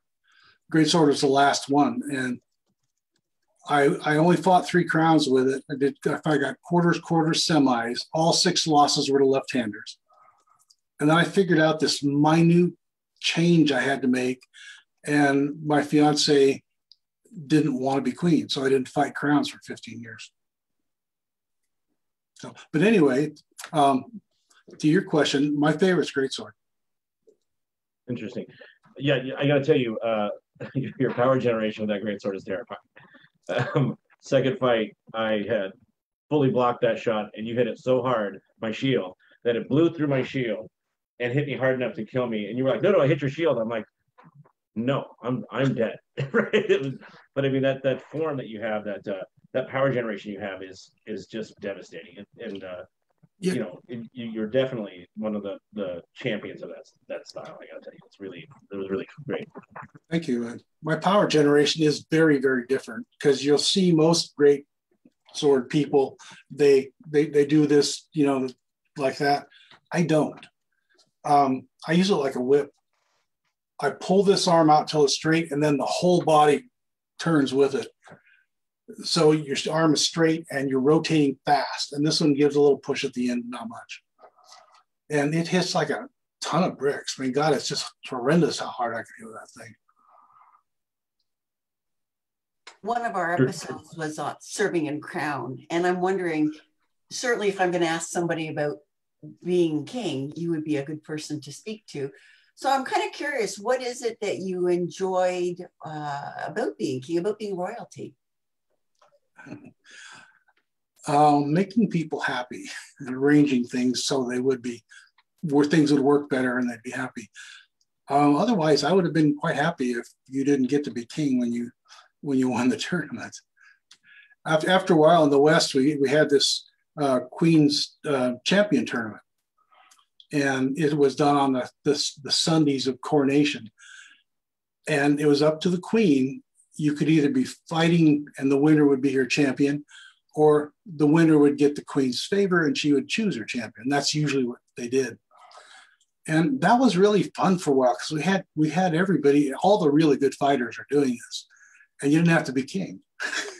Great sword was the last one, and I I only fought three crowns with it. I did. I got quarters, quarters, semis. All six losses were to left-handers, and then I figured out this minute change I had to make, and my fiance didn't want to be queen, so I didn't fight crowns for 15 years. So, but anyway, um, to your question, my favorite favorite's greatsword. Interesting. Yeah, I got to tell you, uh, your power generation with that greatsword is terrifying. Um, second fight, I had fully blocked that shot, and you hit it so hard, my shield, that it blew through my shield and hit me hard enough to kill me. And you were like, "No, no, I hit your shield." I'm like, "No, I'm I'm dead." right? Was, but I mean that that form that you have, that uh, that power generation you have, is is just devastating. And, and uh, yeah. you know, it, you're definitely one of the the champions of that that style. I gotta tell you, it's really it was really great. Thank you. My power generation is very very different because you'll see most great sword people they they they do this you know like that. I don't. Um, I use it like a whip. I pull this arm out till it's straight, and then the whole body turns with it. So your arm is straight and you're rotating fast. And this one gives a little push at the end, not much. And it hits like a ton of bricks. I mean, God, it's just horrendous how hard I can do that thing. One of our episodes was on serving in crown. And I'm wondering, certainly if I'm going to ask somebody about being king, you would be a good person to speak to. So I'm kind of curious, what is it that you enjoyed uh, about being king, about being royalty? Um, making people happy and arranging things so they would be, where things would work better and they'd be happy. Um, otherwise, I would have been quite happy if you didn't get to be king when you when you won the tournament. After, after a while in the West, we, we had this uh, Queen's uh, Champion tournament, and it was done on the, the the Sundays of coronation, and it was up to the Queen you could either be fighting and the winner would be her champion, or the winner would get the queen's favor and she would choose her champion. That's usually what they did. And that was really fun for a while because we had we had everybody, all the really good fighters are doing this, and you didn't have to be king.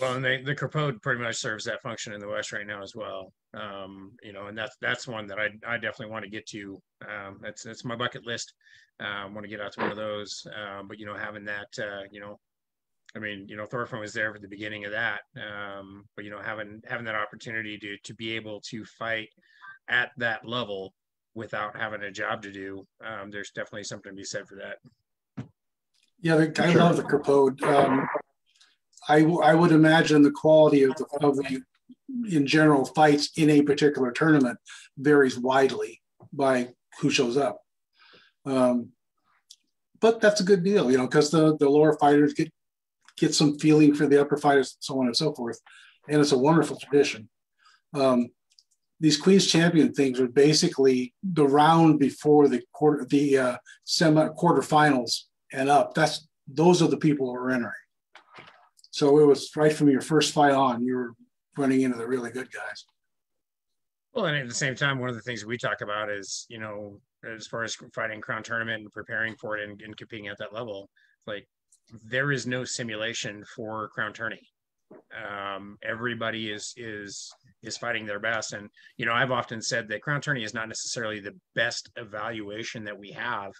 well, and they, the Crapode pretty much serves that function in the West right now as well. Um, you know, and that's that's one that I, I definitely want to get to. Um, that's that's my bucket list uh, want to get out to one of those. Uh, but you know, having that, uh, you know, I mean, you know, Thorfin was there for the beginning of that. Um, but you know, having having that opportunity to to be able to fight at that level without having a job to do, um, there's definitely something to be said for that. Yeah, the, I love the Crapode. Um, I would imagine the quality of the of the in general fights in a particular tournament varies widely by who shows up. Um, but that's a good deal, you know, because the, the lower fighters get get some feeling for the upper fighters, so on and so forth. And it's a wonderful tradition. Um, these Queen's Champion things are basically the round before the quarter, the uh, semi quarterfinals and up. That's those are the people who are entering. So it was right from your first fight on, you were running into the really good guys. Well, and at the same time, one of the things we talk about is, you know, as far as fighting crown tournament and preparing for it and, and competing at that level like there is no simulation for crown tourney. Um, everybody is is is fighting their best. And you know i've often said that crown tourney is not necessarily the best evaluation that we have.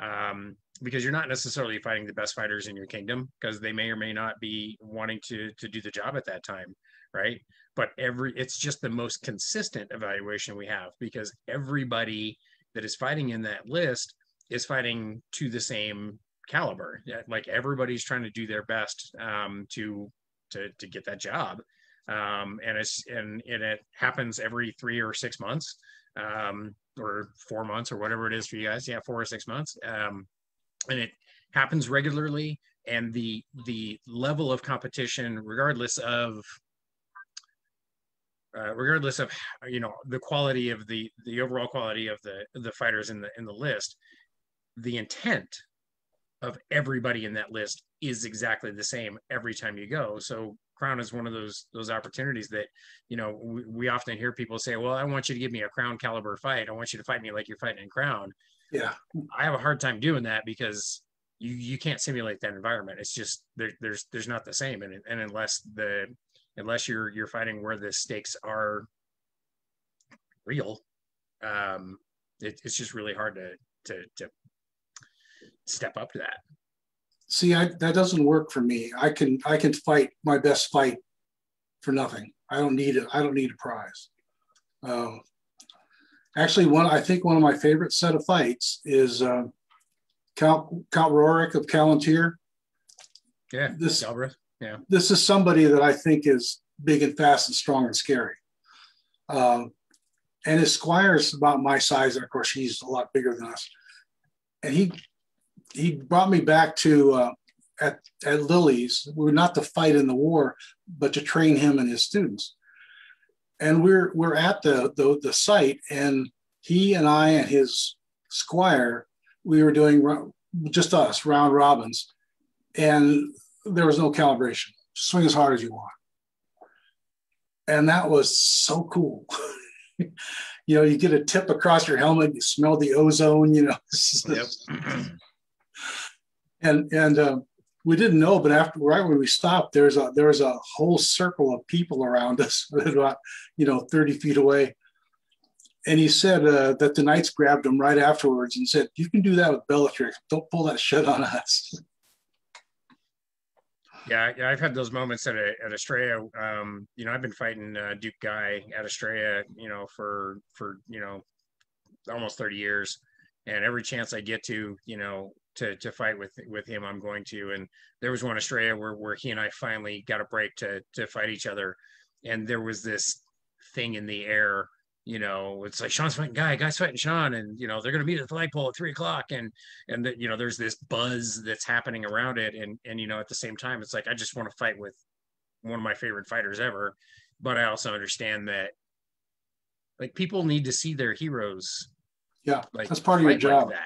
Um, because you're not necessarily fighting the best fighters in your kingdom because they may or may not be wanting to to do the job at that time right but every it's just the most consistent evaluation we have because everybody that is fighting in that list is fighting to the same caliber. Like everybody's trying to do their best um, to to to get that job, um, and it's and, and it happens every three or six months, um, or four months or whatever it is for you guys. Yeah, four or six months, um, and it happens regularly. and the the level of competition, regardless of uh, regardless of you know the quality of the the overall quality of the the fighters in the in the list, the intent of everybody in that list is exactly the same every time you go. So crown is one of those those opportunities that you know we, we, often hear people say well i want you to give me a crown caliber fight i want you to fight me like you're fighting in crown yeah. I have a hard time doing that because you you can't simulate that environment. It's just there, there's there's not the same. And, and unless the unless you're you're fighting where the stakes are real um it, it's just really hard to to to step up to that. See I, that doesn't work for me. I can i can fight my best fight for nothing. I don't need it i don't need a prize. Um, actually one i think one of my favorite set of fights is uh, count count rorik of Calontir. yeah this Galbraith. yeah this is somebody that i think is big and fast and strong and scary um, and his squire is about my size and of course he's a lot bigger than us and he he brought me back to uh, at at Lilies. We were not to fight in the war, but to train him and his students. And we're we're at the the, the site, and he and I and his squire, we were doing just us round robins, and there was no calibration. Swing as hard as you want, and that was so cool. you know, you get a tip across your helmet, you smell the ozone. You know. Yep and and uh, we didn't know, but after right when we stopped, there's a there's a whole circle of people around us, about you know 30 feet away. And he said uh, that the knights grabbed him right afterwards and said, "You can do that with Bellatrix. Don't pull that shit on us." Yeah, yeah, I've had those moments at at Estrella. Um, you know, I've been fighting uh, Duke Guy at Estrella, you know, for for you know almost 30 years, and every chance I get to, you know, to to fight with with him, I'm going to. And there was one Estrella where where he and I finally got a break to to fight each other, and there was this thing in the air. You know, it's like Sean's fighting Guy, Guy's fighting Sean, and you know they're going to meet at the flagpole at three o'clock, and and that you know there's this buzz that's happening around it, and and you know at the same time it's like I just want to fight with one of my favorite fighters ever, but I also understand that like people need to see their heroes yeah like that's part of your job. like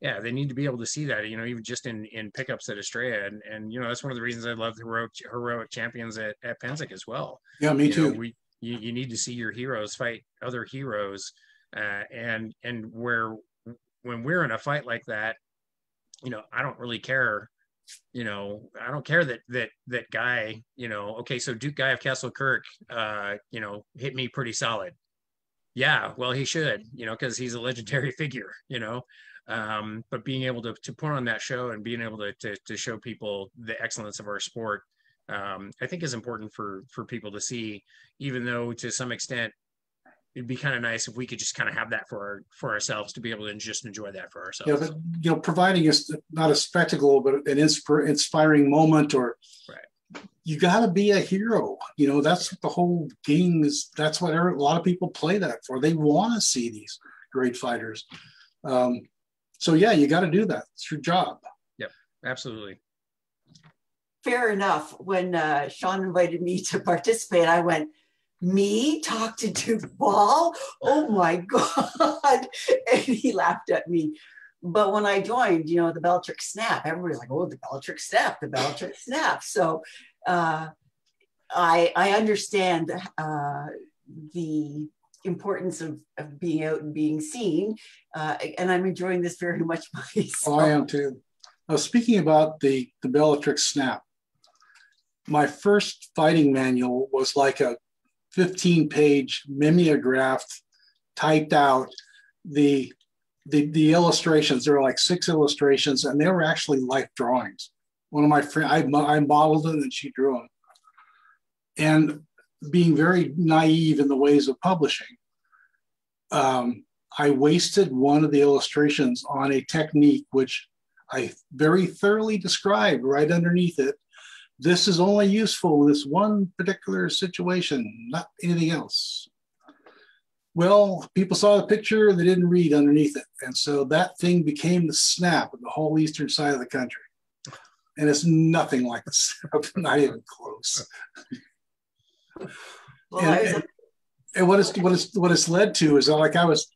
yeah, they need to be able to see that, you know, even just in in pickups at Estrella, and and you know that's one of the reasons I love the heroic heroic champions at at Pennsic as well. Yeah, me you too. Know, we you, you need to see your heroes fight other heroes, uh, and and where when we're in a fight like that, you know, I don't really care. You know, I don't care that that that guy. You know, okay, so Duke Guy of Castle Kirk, uh, you know, hit me pretty solid. Yeah, well, he should, you know, because he's a legendary figure. You know, um, but being able to, to put on that show and being able to, to, to show people the excellence of our sport, um, I think is important for, for people to see, even though to some extent it'd be kind of nice if we could just kind of have that for our, for ourselves to be able to just enjoy that for ourselves. Yeah, but you know, providing us not a spectacle, but an inspir- inspiring moment or right. you got to be a hero. You know, that's what the whole game is. That's what a lot of people play that for. They want to see these great fighters. Um, so yeah, you got to do that. It's your job. Yep, absolutely. Fair enough. When uh, Sean invited me to participate, I went, me talk to Duke Paul? Oh my God. And he laughed at me. But when I joined, you know, the Bellatrix Snap, everybody's like, oh, the Bellatrix Snap, the Bellatrix Snap. So uh, I, I understand uh, the importance of, of being out and being seen. Uh, and I'm enjoying this very much myself. Oh, I am too. Now, speaking about the, the Bellatrix Snap, my first fighting manual was like a 15 page mimeographed, typed out. The, the, the illustrations, there were like six illustrations, and they were actually life drawings. One of my friends, I, I modeled them and she drew them. And being very naive in the ways of publishing, um, I wasted one of the illustrations on a technique which I very thoroughly described right underneath it. This is only useful in this one particular situation, not anything else. Well, people saw the picture, they didn't read underneath it. And so that thing became the snap of the whole eastern side of the country. and it's nothing like the snap, not even close. Well, and, and, and what it's what it's what it's led to is that like I was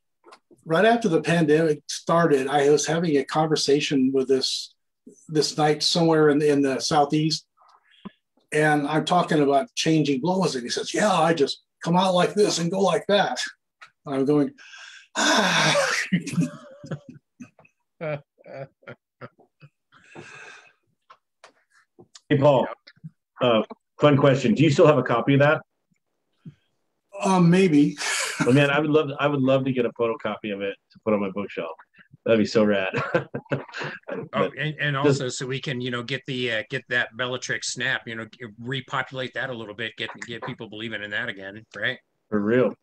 right after the pandemic started, I was having a conversation with this this knight somewhere in the, in the southeast, and I'm talking about changing blows, and he says, "Yeah, I just come out like this and go like that." I'm going, ah. Hey, Paul. Uh, fun question. Do you still have a copy of that? Um, maybe. oh, man, I would love. I would love to get a photocopy of it to put on my bookshelf. That'd be so rad. oh, and, and also so we can, you know, get the uh, get that Bellatrix snap, you know, repopulate that a little bit, get get people believing in that again, right? For real.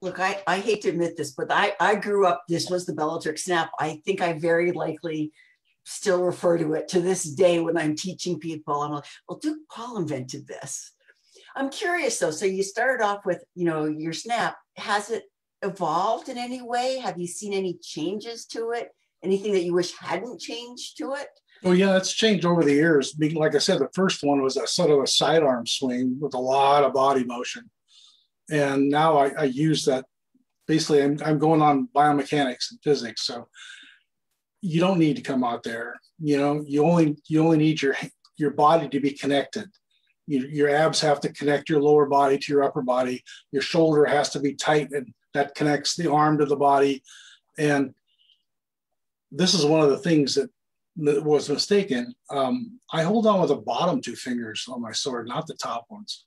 Look, I, I hate to admit this, but I, I grew up, this was the Bellatrix snap. I think I very likely still refer to it to this day when I'm teaching people. I'm like, well, Duke Paul invented this. I'm curious though. So you started off with, you know, your snap. Has it evolved in any way? Have you seen any changes to it? Anything that you wish hadn't changed to it? Oh yeah, it's changed over the years. Like I said, the first one was a sort of a sidearm swing with a lot of body motion, and now I, I use that. Basically, I'm, I'm going on biomechanics and physics, so you don't need to come out there. You know, you only you only need your your body to be connected. You, your abs have to connect your lower body to your upper body. Your shoulder has to be tight and that connects the arm to the body. And this is one of the things that, was mistaken. Um, I hold on with the bottom two fingers on my sword, not the top ones.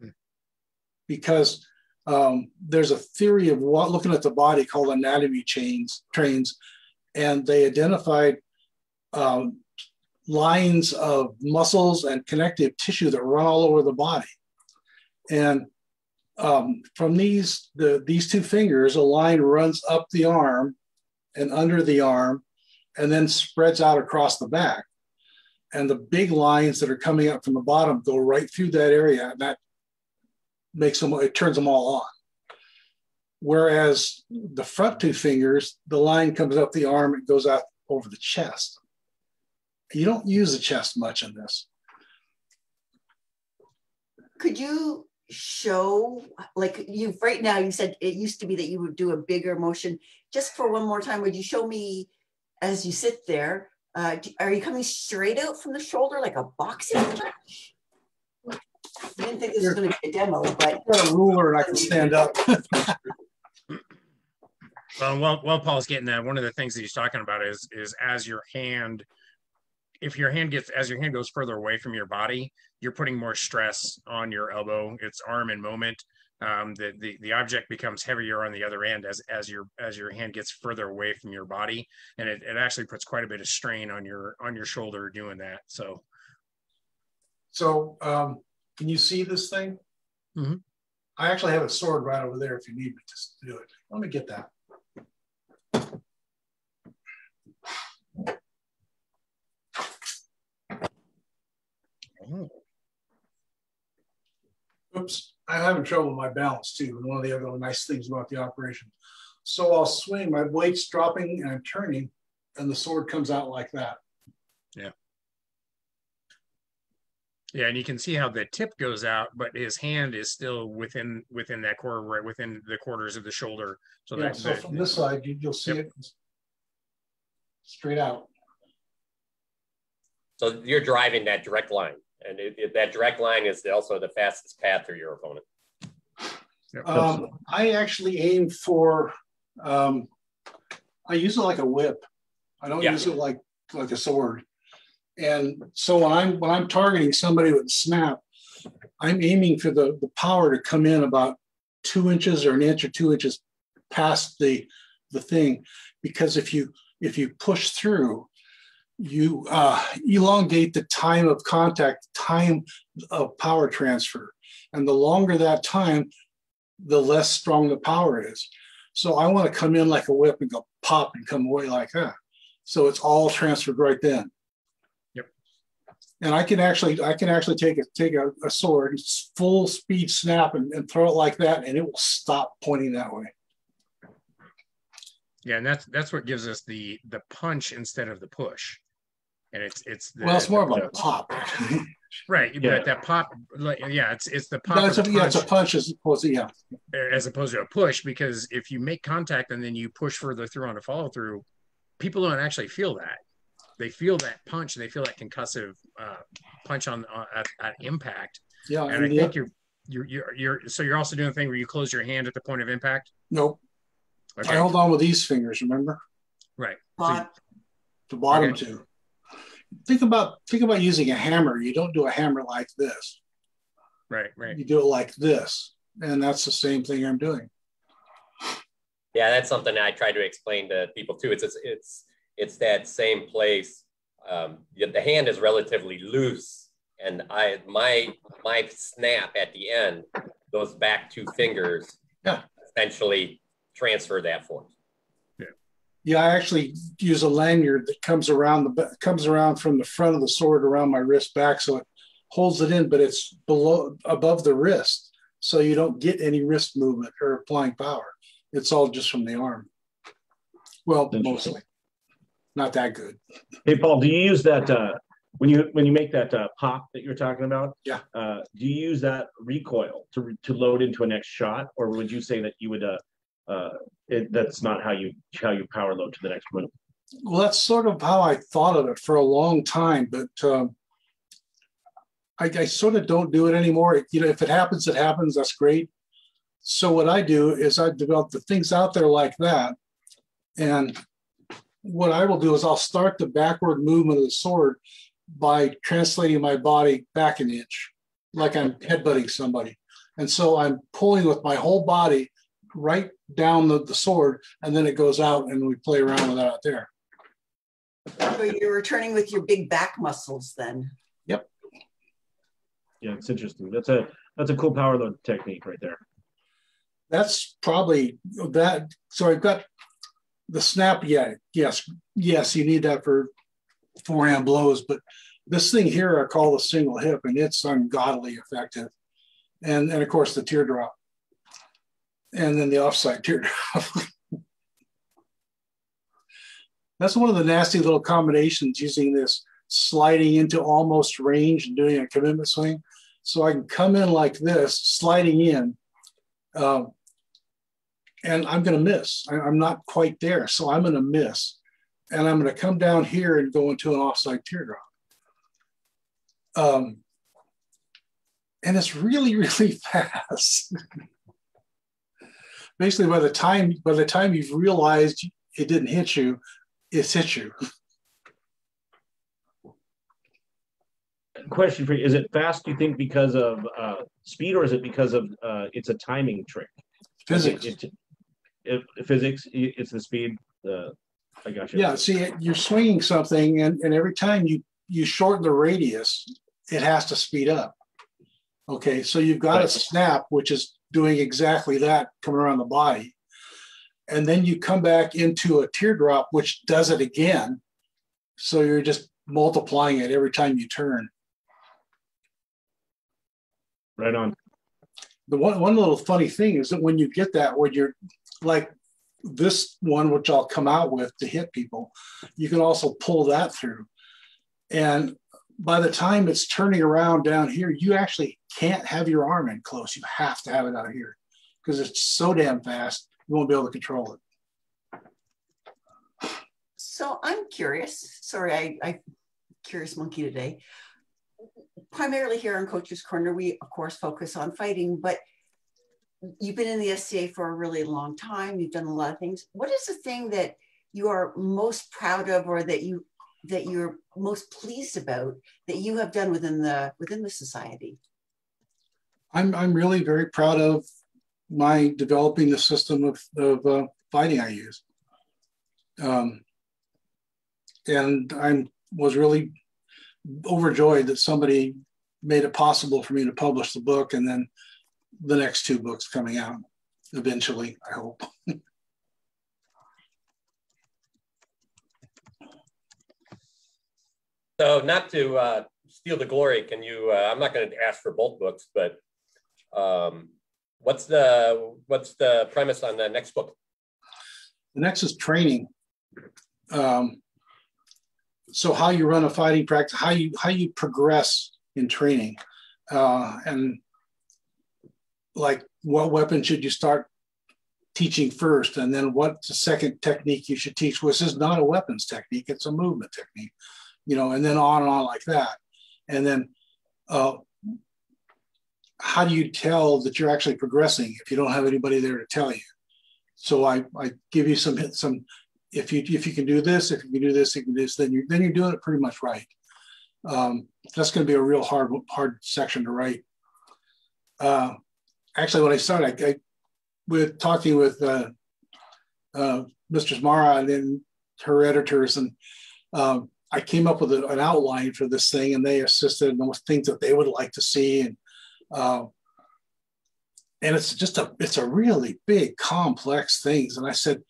Hmm. Because um, there's a theory of what, looking at the body called anatomy chains trains, and they identified um, lines of muscles and connective tissue that run all over the body. And um, from these the, these two fingers, a line runs up the arm and under the arm, and then spreads out across the back. And the big lines that are coming up from the bottom go right through that area, and that makes them it turns them all on. Whereas the front two fingers, the line comes up the arm, it goes out over the chest. You don't use the chest much in this. Could you show like you right now you said it used to be that you would do a bigger motion just for one more time would you show me as you sit there uh, are you coming straight out from the shoulder like a boxing match I didn't think this was going to be a demo, but I've got a ruler and I can stand up. well, while, while Paul's getting that, one of the things that he's talking about is is as your hand if your hand gets as your hand goes further away from your body, you're putting more stress on your elbow, its arm and moment. Um, the, the the object becomes heavier on the other end as as your as your hand gets further away from your body, and it, it actually puts quite a bit of strain on your on your shoulder doing that. So, so um, can you see this thing? Mm-hmm. I actually have a sword right over there if you need me to do it. Let me get that. Oh. Oops, I'm having trouble with my balance too. And One of the other nice things about the operation. So I'll swing, my weight's dropping and I'm turning, and the sword comes out like that. Yeah. Yeah, and you can see how the tip goes out, but his hand is still within within that quarter, right within the quarters of the shoulder. So yeah, that so from this side, you, will see yep. it straight out. So you're driving that direct line and it, it, that direct line is also the fastest path through your opponent. Um, I actually aim for. Um, I use it like a whip. I don't yeah. use it like like a sword. And so when I'm when I'm targeting somebody with a snap, I'm aiming for the the power to come in about two inches or an inch or two inches past the the thing, because if you if you push through, you uh, elongate the time of contact, time of power transfer. And the longer that time, the less strong the power is. So I want to come in like a whip and go pop and come away like that. So it's all transferred right then. Yep. And I can actually, I can actually take a take a, a sword, full speed snap, and, and throw it like that, and it will stop pointing that way. Yeah, and that's that's what gives us the the punch instead of the push and it's it's the, Well, it's more of the- a pop. right, Yeah. but that pop, like, yeah, it's it's the pop No, it's a, the yeah, it's a punch punch as opposed to, yeah. as opposed to a push because if you make contact and then you push further through on a follow through, people don't actually feel that. They feel that punch and they feel that concussive uh, punch on, on at, at impact. Yeah. And I and the- think you're you're you're you're so you're also doing a thing where you close your hand at the point of impact. Nope. Okay, I hold on with these fingers, remember? right. So- The bottom Okay. two. Think about think about using a hammer. You don't do a hammer like this. right, right. You do it like this. And that's the same thing I'm doing. Yeah, that's something I try to explain to people too. It's it's it's, it's that same place. Um, the hand is relatively loose, and I my my snap at the end, those back two fingers, Yeah. essentially transfer that force. Yeah, I actually use a lanyard that comes around the comes around from the front of the sword around my wrist back, so it holds it in, but it's below above the wrist, so you don't get any wrist movement or applying power. It's all just from the arm. Well, mostly, not that good. Hey, Paul, do you use that uh, when you when you make that uh, pop that you're talking about? Yeah. Uh, do you use that recoil to re- to load into a next shot, or would you say that you would uh, it, that's not how you how you power load to the next move? Well, that's sort of how I thought of it for a long time, but um, I, I sort of don't do it anymore. You know, if it happens, it happens. That's great. So what I do is I develop the things out there like that, and what I will do is I'll start the backward movement of the sword by translating my body back an inch, like I'm headbutting somebody, and so I'm pulling with my whole body right down the, the sword, and then it goes out, and we play around with that out there. so you're returning with your big back muscles then. Yep. Yeah, it's interesting. That's a that's a cool power load technique right there. that's probably that. So I've got the snap. Yeah, yes, yes, you need that for forehand blows. But this thing here, I call the single hip, and it's ungodly effective. And and of course the teardrop, and then the offside teardrop. That's one of the nasty little combinations using this sliding into almost range and doing a commitment swing. So I can come in like this, sliding in, um, and I'm going to miss. I, am not quite there, so I'm going to miss, and I'm going to come down here and go into an offside teardrop. Um, and it's really, really fast. Basically, by the time by the time you've realized it didn't hit you, it's hit you. Question for you: Is it fast? Do you think because of uh, speed, or is it because of uh, it's a timing trick? Physics. It, it, it- physics. It's the speed. Uh, I got you. Yeah, see, you're swinging something, and, and every time you you shorten the radius, it has to speed up. Okay, so you've got a snap, which is doing exactly that, coming around the body, and then you come back into a teardrop, which does it again. So you're just multiplying it every time you turn. Right on. the one one little funny thing is that when you get that when you're like this one which i'll come out with to hit people you can also pull that through and by the time it's turning around down here you actually can't have your arm in close you have to have it out here because it's so damn fast you won't be able to control it So I'm curious. Sorry, I, I curious monkey today. Primarily here on Coaches Corner, we of course focus on fighting, but you've been in the SCA for a really long time. You've done a lot of things. What is the thing that you are most proud of, or that you that you're most pleased about that you have done within the within the society? I'm, I'm really very proud of my developing the system of, of uh, fighting i use um, and i was really overjoyed that somebody made it possible for me to publish the book and then the next two books coming out eventually i hope So not to uh, steal the glory, can you? Uh, I'm not going to ask for both books, but um, what's the what's the premise on the next book? the next is training um, so how you run a fighting practice, how you how you progress in training, uh, and like what weapon should you start teaching first, and then what's the second technique you should teach. Which is not a weapons technique; it's a movement technique, you know, and then on and on like that, and then. Uh, how do you tell that you're actually progressing if you don't have anybody there to tell you? So I, I give you some some if you if you can do this, if you can do this, you can do this, then you then you're doing it pretty much right. Um, that's going to be a real hard hard section to write. Uh, actually, when I started, I, I with talking with uh, uh, Mr. Mara and then her editors, and um, I came up with a, an outline for this thing, and they assisted with things that they would like to see, and uh, and it's just a it's a really big complex things. And I said,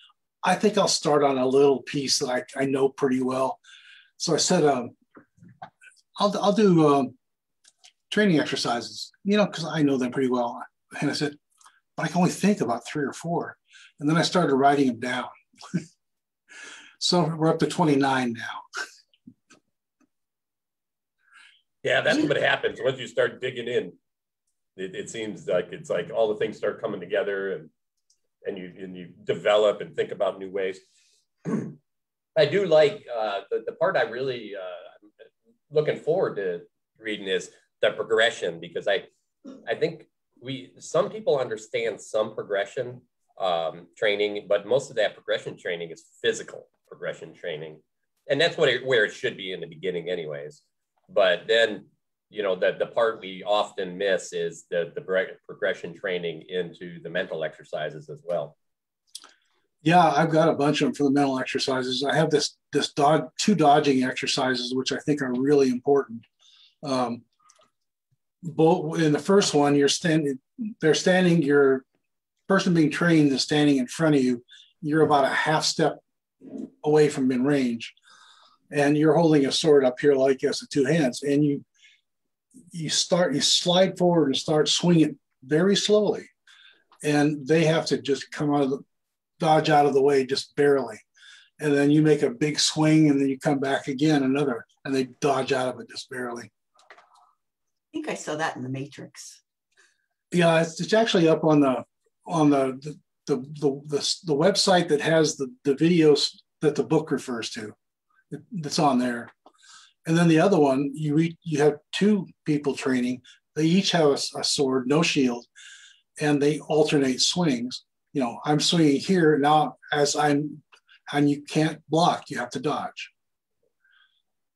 I think I'll start on a little piece that I, I know pretty well. So I said, um, I'll I'll do um, training exercises, you know, because I know them pretty well. And I said, but I can only think about three or four. And then I started writing them down. so we're up to 29 now. yeah, that's what happens once you start digging in it, it seems like it's like all the things start coming together and and you and you develop and think about new ways. I do like uh, the, the part I really uh, looking forward to reading is the progression because I I think we some people understand some progression um, training, but most of that progression training is physical progression training, and that's what it, where it should be in the beginning, anyways. But then you know, the, the part we often miss is the, the progression training into the mental exercises as well. Yeah, I've got a bunch of them for the mental exercises. I have this this two dodging exercises, which I think are really important. Um, both in the first one, you're standing, they're standing, your person being trained is standing in front of you. You're about a half step away from in range, and you're holding a sword up here like this with two hands, and you you start you slide forward and start swinging very slowly. And they have to just come out of the dodge out of the way just barely. And then you make a big swing and then you come back again another and they dodge out of it just barely. I think i saw that in the matrix. Yeah it's, it's actually up on the on the the the, the, the, the website that has the, the videos that the book refers to. That's on there and then the other one, you re- you have two people training. They each have a, a, sword, no shield, and they alternate swings. You know, I'm swinging here now as I'm, and you can't block. You have to dodge.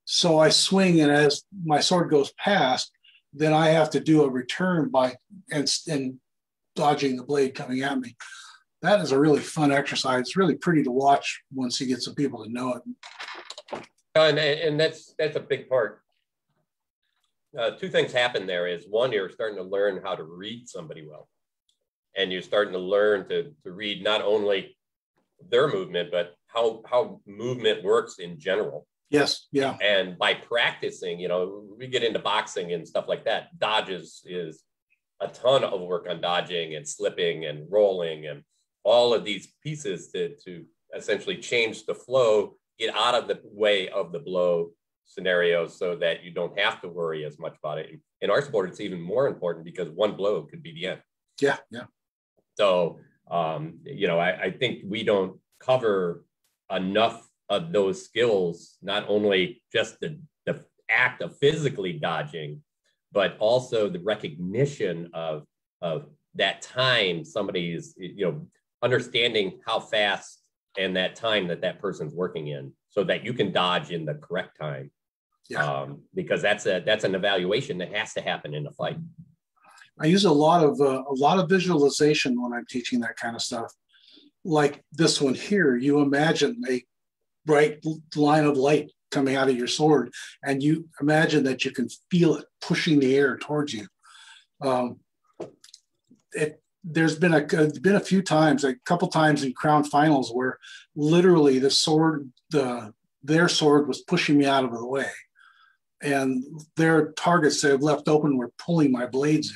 So I swing, and as my sword goes past, then I have to do a return by and, and dodging the blade coming at me. That is a really fun exercise. It's really pretty to watch once you get some people to know it. And, and that's that's a big part. Uh, two things happen there is one, you're starting to learn how to read somebody well. And you're starting to learn to, to read not only their movement, but how, how movement works in general. Yes. Yeah. And by practicing, you know, we get into boxing and stuff like that. Dodges is a ton of work on dodging and slipping and rolling and all of these pieces to, to essentially change the flow get out of the way of the blow scenarios so that you don't have to worry as much about it. In our sport, it's even more important because one blow could be the end. Yeah, yeah. So, um, you know, I, I think we don't cover enough of those skills, not only just the, the act of physically dodging, but also the recognition of, of that time somebody's, you know, understanding how fast and that time that that person's working in so that you can dodge in the correct time. Yeah. um, because that's a that's an evaluation that has to happen in a fight. I use a lot of uh, a lot of visualization when i'm teaching that kind of stuff. Like this one here you imagine a bright line of light coming out of your sword and you imagine that you can feel it pushing the air towards you. Um, it there's been a been a few times, a couple times in crown finals where literally the sword, the their sword was pushing me out of the way, and their targets they have left open were pulling my blades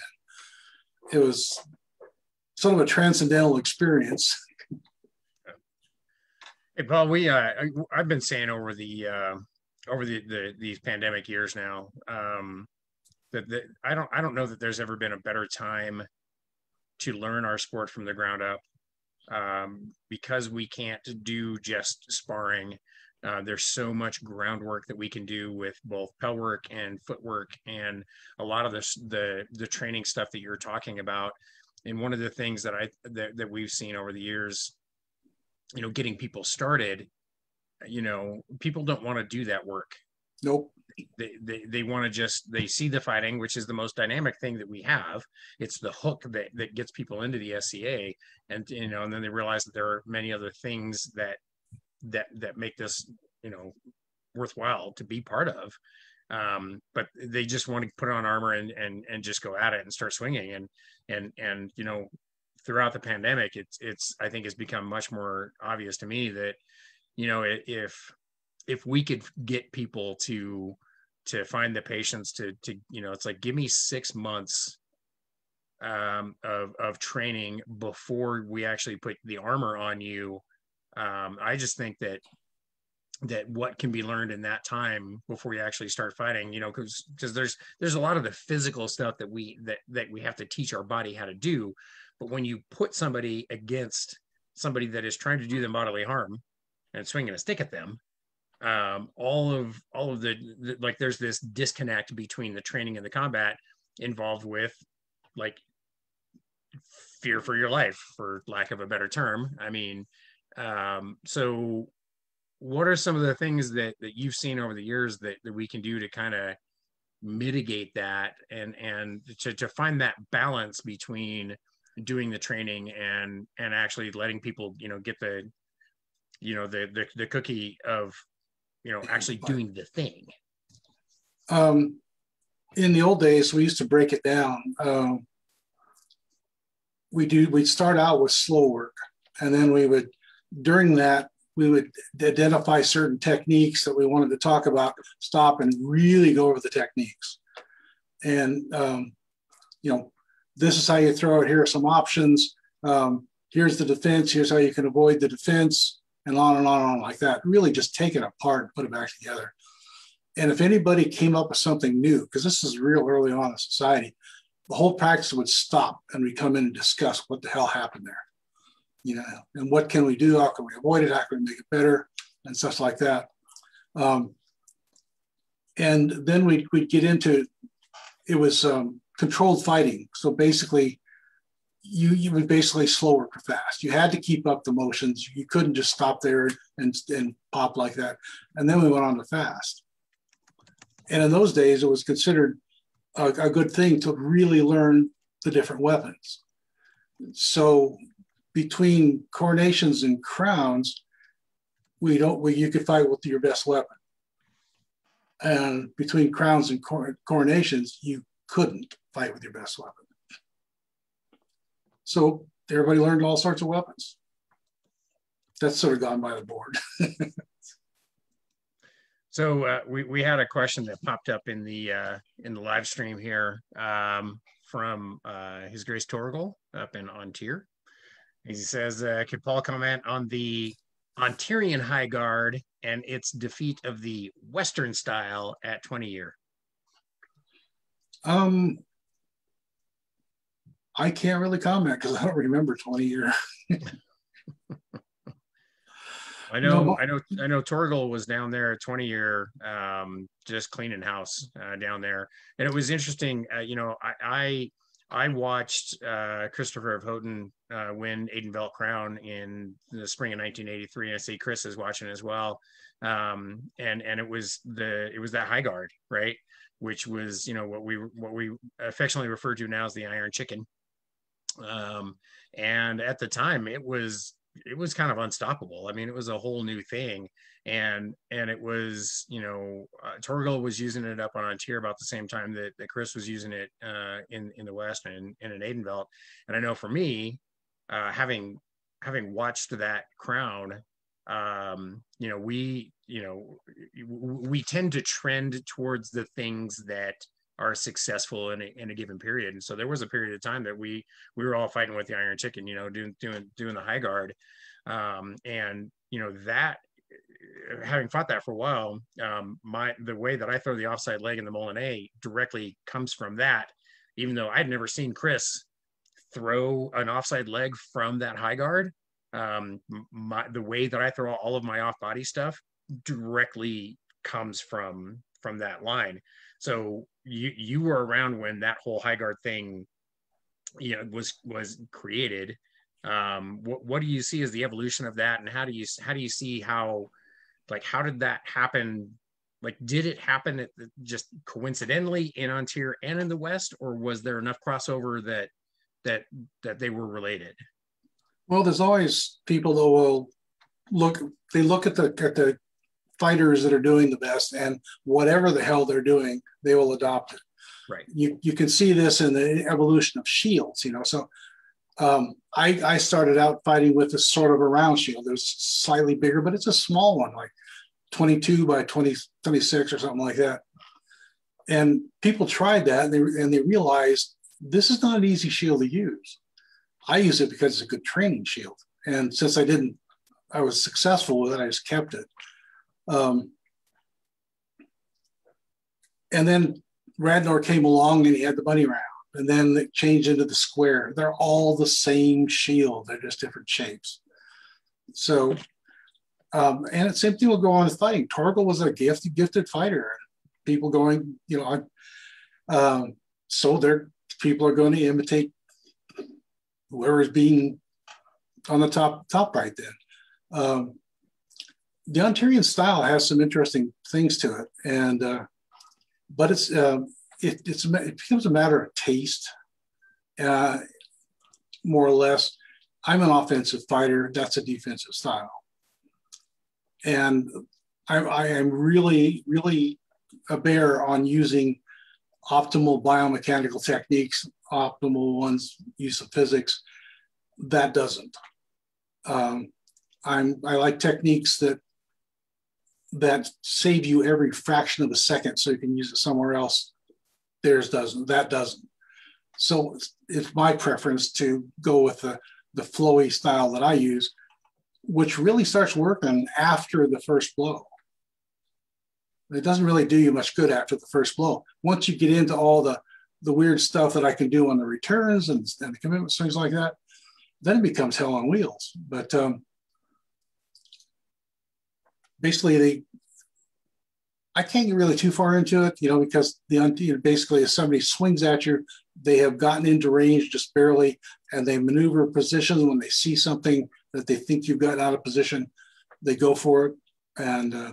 in. It was sort of a transcendental experience. Hey, Paul, we uh, I've been saying over the uh, over the, the these pandemic years now um, that, that I don't I don't know that there's ever been a better time to learn our sport from the ground up um, because we can't do just sparring. Uh, there's so much groundwork that we can do with both pell work and footwork and a lot of this the the training stuff that you're talking about and one of the things that i that, that we've seen over the years you know getting people started you know people don't want to do that work Nope. They they, they want to just they see the fighting which is the most dynamic thing that we have. It's the hook that, that gets people into the SCA and you know and then they realize that there are many other things that that that make this you know worthwhile to be part of. Um, but they just want to put on armor and and and just go at it and start swinging. And and and you know throughout the pandemic it's it's i think it's become much more obvious to me that you know if if we could get people to to find the patience to to you know it's like give me six months um, of of training before we actually put the armor on you. Um, i just think that that what can be learned in that time before you actually start fighting you know because because there's there's a lot of the physical stuff that we that that we have to teach our body how to do. But when you put somebody against somebody that is trying to do them bodily harm and swinging a stick at them um, all of all of the, the like there's this disconnect between the training and the combat involved with like fear for your life for lack of a better term. I mean um, so what are some of the things that that you've seen over the years that, that we can do to kind of mitigate that and and to, to find that balance between doing the training and and actually letting people you know get the you know the the, the cookie of you know actually doing the thing Um, in the old days, we used to break it down. Um, we do. We'd start out with slow work, and then we would, during that, we would identify certain techniques that we wanted to talk about, stop and really go over the techniques. And, um, you know, this is how you throw it. Here are some options. Um, here's the defense. Here's how you can avoid the defense, and on and on and on like that. Really just take it apart and put it back together. And if anybody came up with something new, because this is real early on in society, the whole practice would stop and we come in and discuss what the hell happened there you know, and what can we do? How can we avoid it? How can we make it better? And stuff like that. Um, and then we'd, we'd get into it was um, controlled fighting. So basically, you you would basically slow or fast. You had to keep up the motions. You couldn't just stop there and and pop like that. And then we went on to fast. And in those days, it was considered a, a good thing to really learn the different weapons. So between coronations and crowns, we don't. We, you could fight with your best weapon, and between crowns and cor- coronations, you couldn't fight with your best weapon. So everybody learned all sorts of weapons. That's sort of gone by the board. so uh, we, we had a question that popped up in the uh, in the live stream here um, from uh, His Grace Torgal up in Ontier. He says, uh, could Paul comment on the Ontarian High Guard and its defeat of the Western style at 20 year? Um, I can't really comment because I don't remember 20 year. I know, No. I know, I know. Torgal was down there 20 year, um, just cleaning house uh, down there, and it was interesting. Uh, you know, I, I I watched uh, Christopher of Houghton uh, win Aiden Belt Crown in the spring of 1983. and I see Chris is watching as well, um, and and it was the it was that high guard, right? Which was you know what we what we affectionately refer to now as the Iron Chicken. Um, and at the time, it was it was kind of unstoppable. I mean, it was a whole new thing, and and it was you know uh, was using it up on Ontario about the same time that, that Chris was using it uh, in in the West and in an Aidenbelt. And I know for me, uh, having having watched that crown, um, you know, we you know we tend to trend towards the things that are successful in a, in a given period. And so there was a period of time that we we were all fighting with the Iron Chicken, you know, doing doing doing the high guard, um, and you know that having fought that for a while, um, my the way that I throw the offside leg in the Moulinet directly comes from that. Even though I'd never seen Chris throw an offside leg from that high guard, um, my, the way that I throw all of my off body stuff directly comes from from that line. So you you were around when that whole high guard thing, you know, was was created. Um, what what do you see as the evolution of that, and how do you how do you see how, like, how did that happen? Like, did it happen just coincidentally in Ontario and in the West, or was there enough crossover that that that they were related? Well, there's always people that will look. They look at the at the fighters that are doing the best, and whatever the hell they're doing, they will adopt it. Right. You you can see this in the evolution of shields. You know, so um, I I started out fighting with a sort of a round shield. Was slightly bigger, but it's a small one, like 22 by 20, 26 or something like that. And people tried that, and they and they realized this is not an easy shield to use. I use it because it's a good training shield. And since I didn't, I was successful with it, I just kept it. Um, and then Radnor came along and he had the bunny round. And then it changed into the square. They're all the same shield, they're just different shapes. So, um, and the same thing will go on with fighting. Torgal was a gifted, gifted fighter. People going, you know, um, so they're people are going to imitate whoever's being on the top top right then. Um, the Ontarian style has some interesting things to it, and uh, but it's uh, it, it's it becomes a matter of taste, uh, more or less. I'm an offensive fighter. That's a defensive style, and I, I am really really a bear on using optimal biomechanical techniques, optimal ones, use of physics. That doesn't. Um, I'm I like techniques that that save you every fraction of a second, so you can use it somewhere else. Theirs doesn't. That doesn't. So it's my preference to go with the the flowy style that I use, which really starts working after the first blow. It doesn't really do you much good after the first blow. Once you get into all the the weird stuff that I can do on the returns and, and the commitments, things like that, then it becomes hell on wheels. But um, basically, they I can't get really too far into it, you know, because the you know, basically if somebody swings at you, they have gotten into range just barely, and they maneuver positions when they see something that they think you've gotten out of position, they go for it, and uh,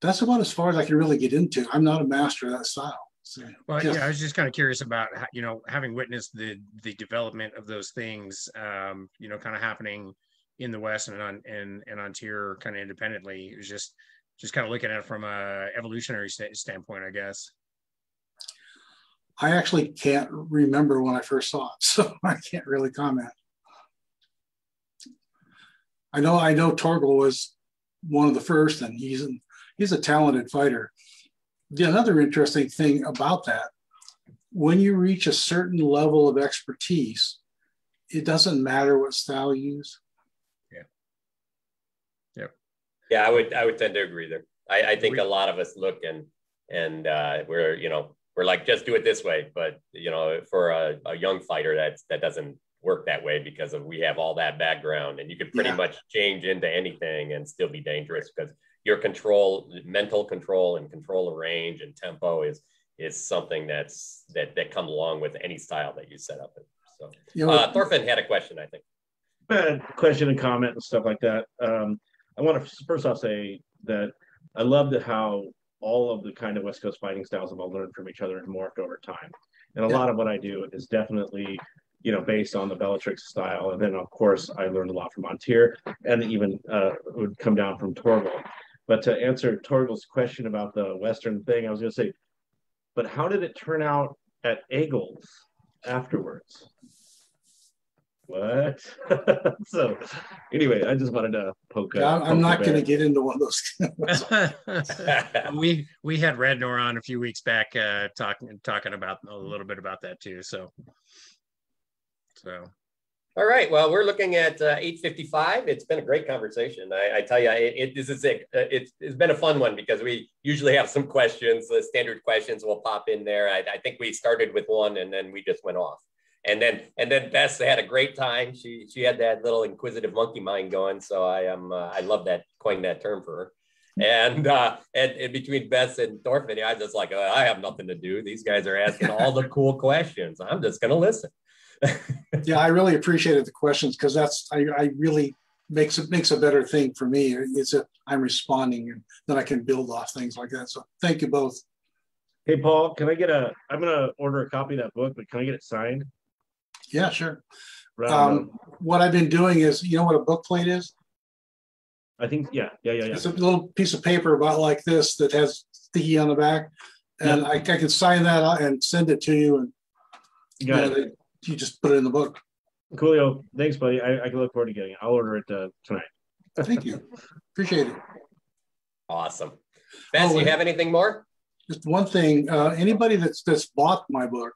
that's about as far as I can really get into. I'm not a master of that style. So, well, yeah. yeah. I was just kind of curious about you know having witnessed the the development of those things, um, you know, kind of happening in the West and on and and on tier kind of independently. It was just just kind of looking at it from a evolutionary st- standpoint, I guess. I actually can't remember when I first saw it, so I can't really comment. I know I know Torgal was one of the first, and he's he's a talented fighter. The another interesting thing about that, when you reach a certain level of expertise, it doesn't matter what style you use. Yeah. Yep. Yeah, I would I would tend to agree there. I, I think a lot of us look and and uh, we're you know we're like just do it this way, but you know for a, a young fighter that's that doesn't work that way because of we have all that background and you can pretty yeah. much change into anything and still be dangerous because your control, mental control, and control of range and tempo is is something that's that that comes along with any style that you set up. So, you know, uh, Thorfin had a question, I think. A question and comment and stuff like that. Um, I want to first off say that I love that how all of the kind of West Coast fighting styles have all learned from each other and morphed over time. And a yeah. lot of what I do is definitely, you know, based on the Bellatrix style. And then, of course, I learned a lot from Montier and even uh, would come down from Torgal. But to answer Torgal's question about the Western thing, I was going to say, but how did it turn out at Eagles afterwards? What? so, anyway, I just wanted to poke. Yeah, I'm not going to get into one of those. we we had Radnor on a few weeks back, uh, talking talking about a little bit about that too. So, so All right. Well, we're looking at uh, 8:55. It's been a great conversation. I, I tell you, it, it this is it. It's, it's been a fun one because we usually have some questions. The standard questions will pop in there. I, I think we started with one and then we just went off. And then and then Bess had a great time. She she had that little inquisitive monkey mind going. So I am uh, I love that coined that term for her. And uh, and, and between Bess and Thorfin, I was just like, oh, I have nothing to do. These guys are asking all the cool questions. I'm just gonna listen. yeah, I really appreciated the questions because that's I, I really makes it makes a better thing for me. It's a I'm responding and then I can build off things like that. So thank you both. Hey Paul, can I get a? I'm gonna order a copy of that book, but can I get it signed? Yeah, sure. Um, what I've been doing is, you know what a book plate is? I think, yeah, yeah, yeah, yeah. It's a little piece of paper about like this that has sticky on the back, and I, I can sign that and send it to you, and you, got you, you just put it in the book. Coolio, thanks, buddy. I, I can look forward to getting it. I'll order it uh, tonight. Thank you. Appreciate it. Awesome. Bess, oh, you have anything more? Just one thing. Uh, anybody that's that's bought my book,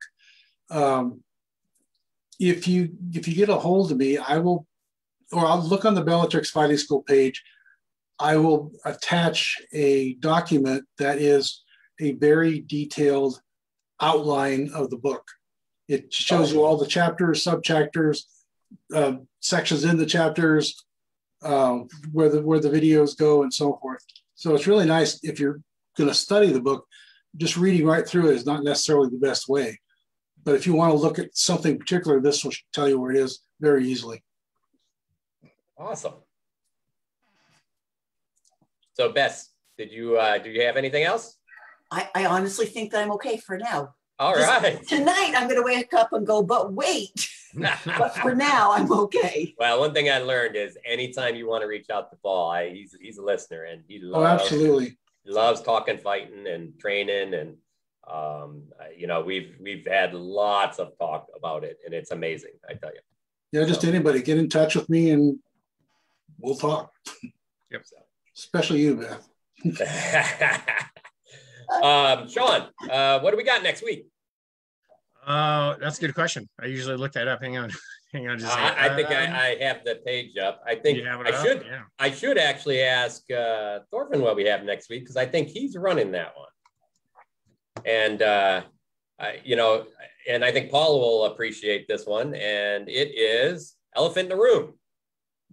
um, if you if you get a hold of me, I will, or I'll look on the Bellatrix Fighting School page. I will attach a document that is a very detailed outline of the book. It shows you all the chapters, subchapters, uh, sections in the chapters, uh, where the where the videos go, and so forth. So it's really nice if you're going to study the book. Just reading right through it is not necessarily the best way. But if you want to look at something particular, this will tell you where it is very easily. Awesome. So Bess, did you uh, do you have anything else? I, I honestly think that I'm okay for now. All right. Tonight I'm going to wake up and go, but wait. but for now, I'm okay. Well, one thing I learned is anytime you want to reach out to Paul, I, he's he's a listener and he loves, oh, absolutely loves talking, fighting, and training, and um, you know, we've we've had lots of talk about it, and it's amazing. I tell you. Yeah, just so. anybody get in touch with me, and we'll talk. Yep. Especially you, Beth. um, Sean, uh, what do we got next week? Uh, that's a good question. I usually look that up. Hang on. Hang on. Just uh, I think I, um, I, have the page up. I think I up? should. Yeah. I should actually ask uh, Thorfin what we have next week because I think he's running that one. And, uh, I, you know, and I think Paul will appreciate this one. And it is Elephant in the Room,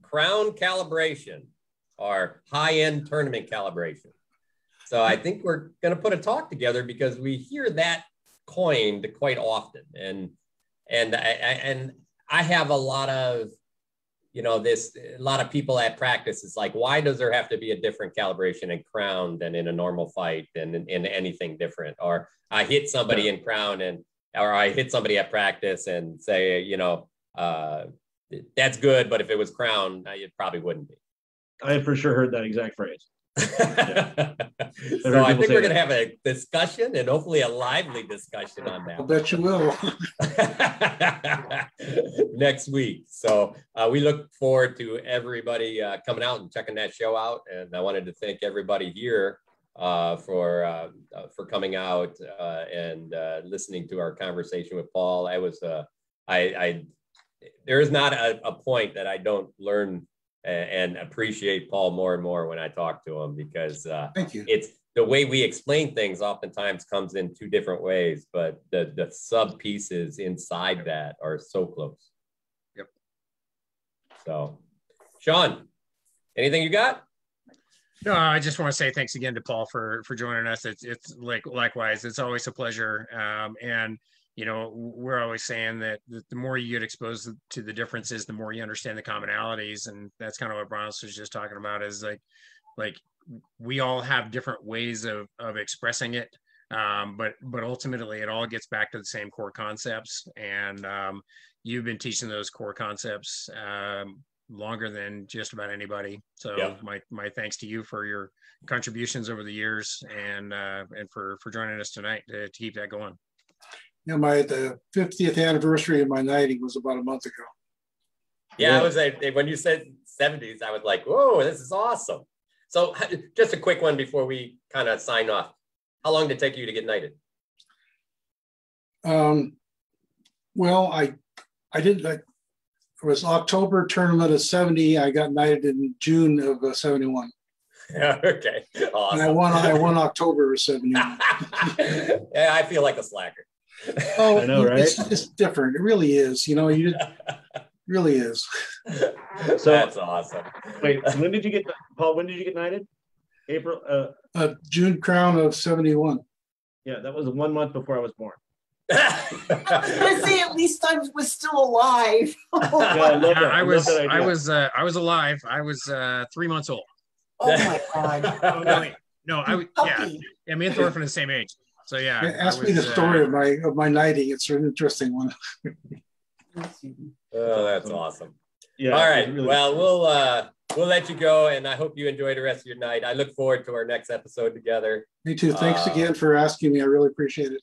crown calibration or high end tournament calibration. So I think we're going to put a talk together because we hear that coined quite often. And, and I, I and I have a lot of you know this a lot of people at practice is like why does there have to be a different calibration in crown than in a normal fight and in, in anything different? Or i hit somebody yeah. in crown and or i hit somebody at practice and say you know uh, that's good but if it was crown it probably wouldn't be. I for sure heard that exact phrase so I think we're going to have a discussion and hopefully a lively discussion on that. I bet you will. Next week. So uh, we look forward to everybody uh, coming out and checking that show out. And I wanted to thank everybody here uh, for uh, uh, for coming out uh, and listening to our conversation with Paul. I was I, I there is not a, a point that I don't learn and appreciate Paul more and more when I talk to him because uh, Thank you. it's the way we explain things oftentimes comes in two different ways, but the, the sub pieces inside that are so close. Yep. So, Sean, anything you got? No, I just want to say thanks again to Paul for for joining us. It's it's like likewise, it's always a pleasure. Um, and you know, we're always saying that the more you get exposed to the differences, the more you understand the commonalities. And that's kind of what Brian was just talking about is like, like we all have different ways of, of expressing it. Um, but, but ultimately it all gets back to the same core concepts. And um, you've been teaching those core concepts um, longer than just about anybody. So yeah. my, my thanks to you for your contributions over the years and, uh, and for, for joining us tonight to, to keep that going you know, my the 50th anniversary of my knighting was about a month ago. Yeah, yeah. I was like, when you said 70s, I was like, whoa, this is awesome. So just a quick one before we kind of sign off. How long did it take you to get knighted? Um, well, I, I didn't, I, it was October tournament of 70. I got knighted in June of uh, 71. okay. Awesome. And I won I won October of 71. yeah, I feel like a slacker. Oh, I know, right? It's, it's different. It really is. You know, you really is. So That's awesome. wait, so when did you get Paul? When did you get knighted? April. Uh, Uh, June crown of 71. yeah, that was one month before I was born. I was gonna say at least I was still alive. Yeah, I love Yeah, that. I love was that I was uh, I was alive. I was uh, three months old. oh my god. Oh no, wait. no, I was yeah. Puppy. Yeah, me and Thorfin are from the same age. So yeah. I Ask me the was, uh, story of my of my knighting. It's an interesting one. oh, that's awesome. Yeah. All it right. was really- well, we'll uh we'll let you go and I hope you enjoy the rest of your night. I look forward to our next episode together. Me too. Thanks Uh, again for asking me. I really appreciate it.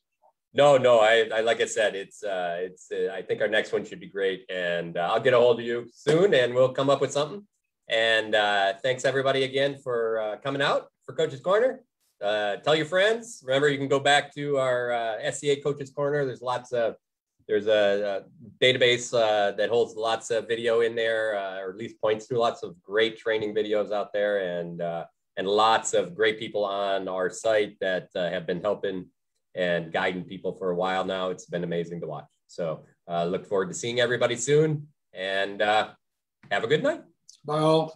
No, no, I, I like I said, it's uh it's uh, I think our next one should be great and uh, I'll get a hold of you soon and we'll come up with something. And uh thanks everybody again for uh, coming out for Coaches Corner. Uh, tell your friends. Remember, you can go back to our uh, SCA Coaches Corner. There's lots of there's a, a database uh, that holds lots of video in there, uh, or at least points to lots of great training videos out there, and uh, and lots of great people on our site that uh, have been helping and guiding people for a while now. It's been amazing to watch. So look forward to seeing everybody soon, and have a good night. Bye all.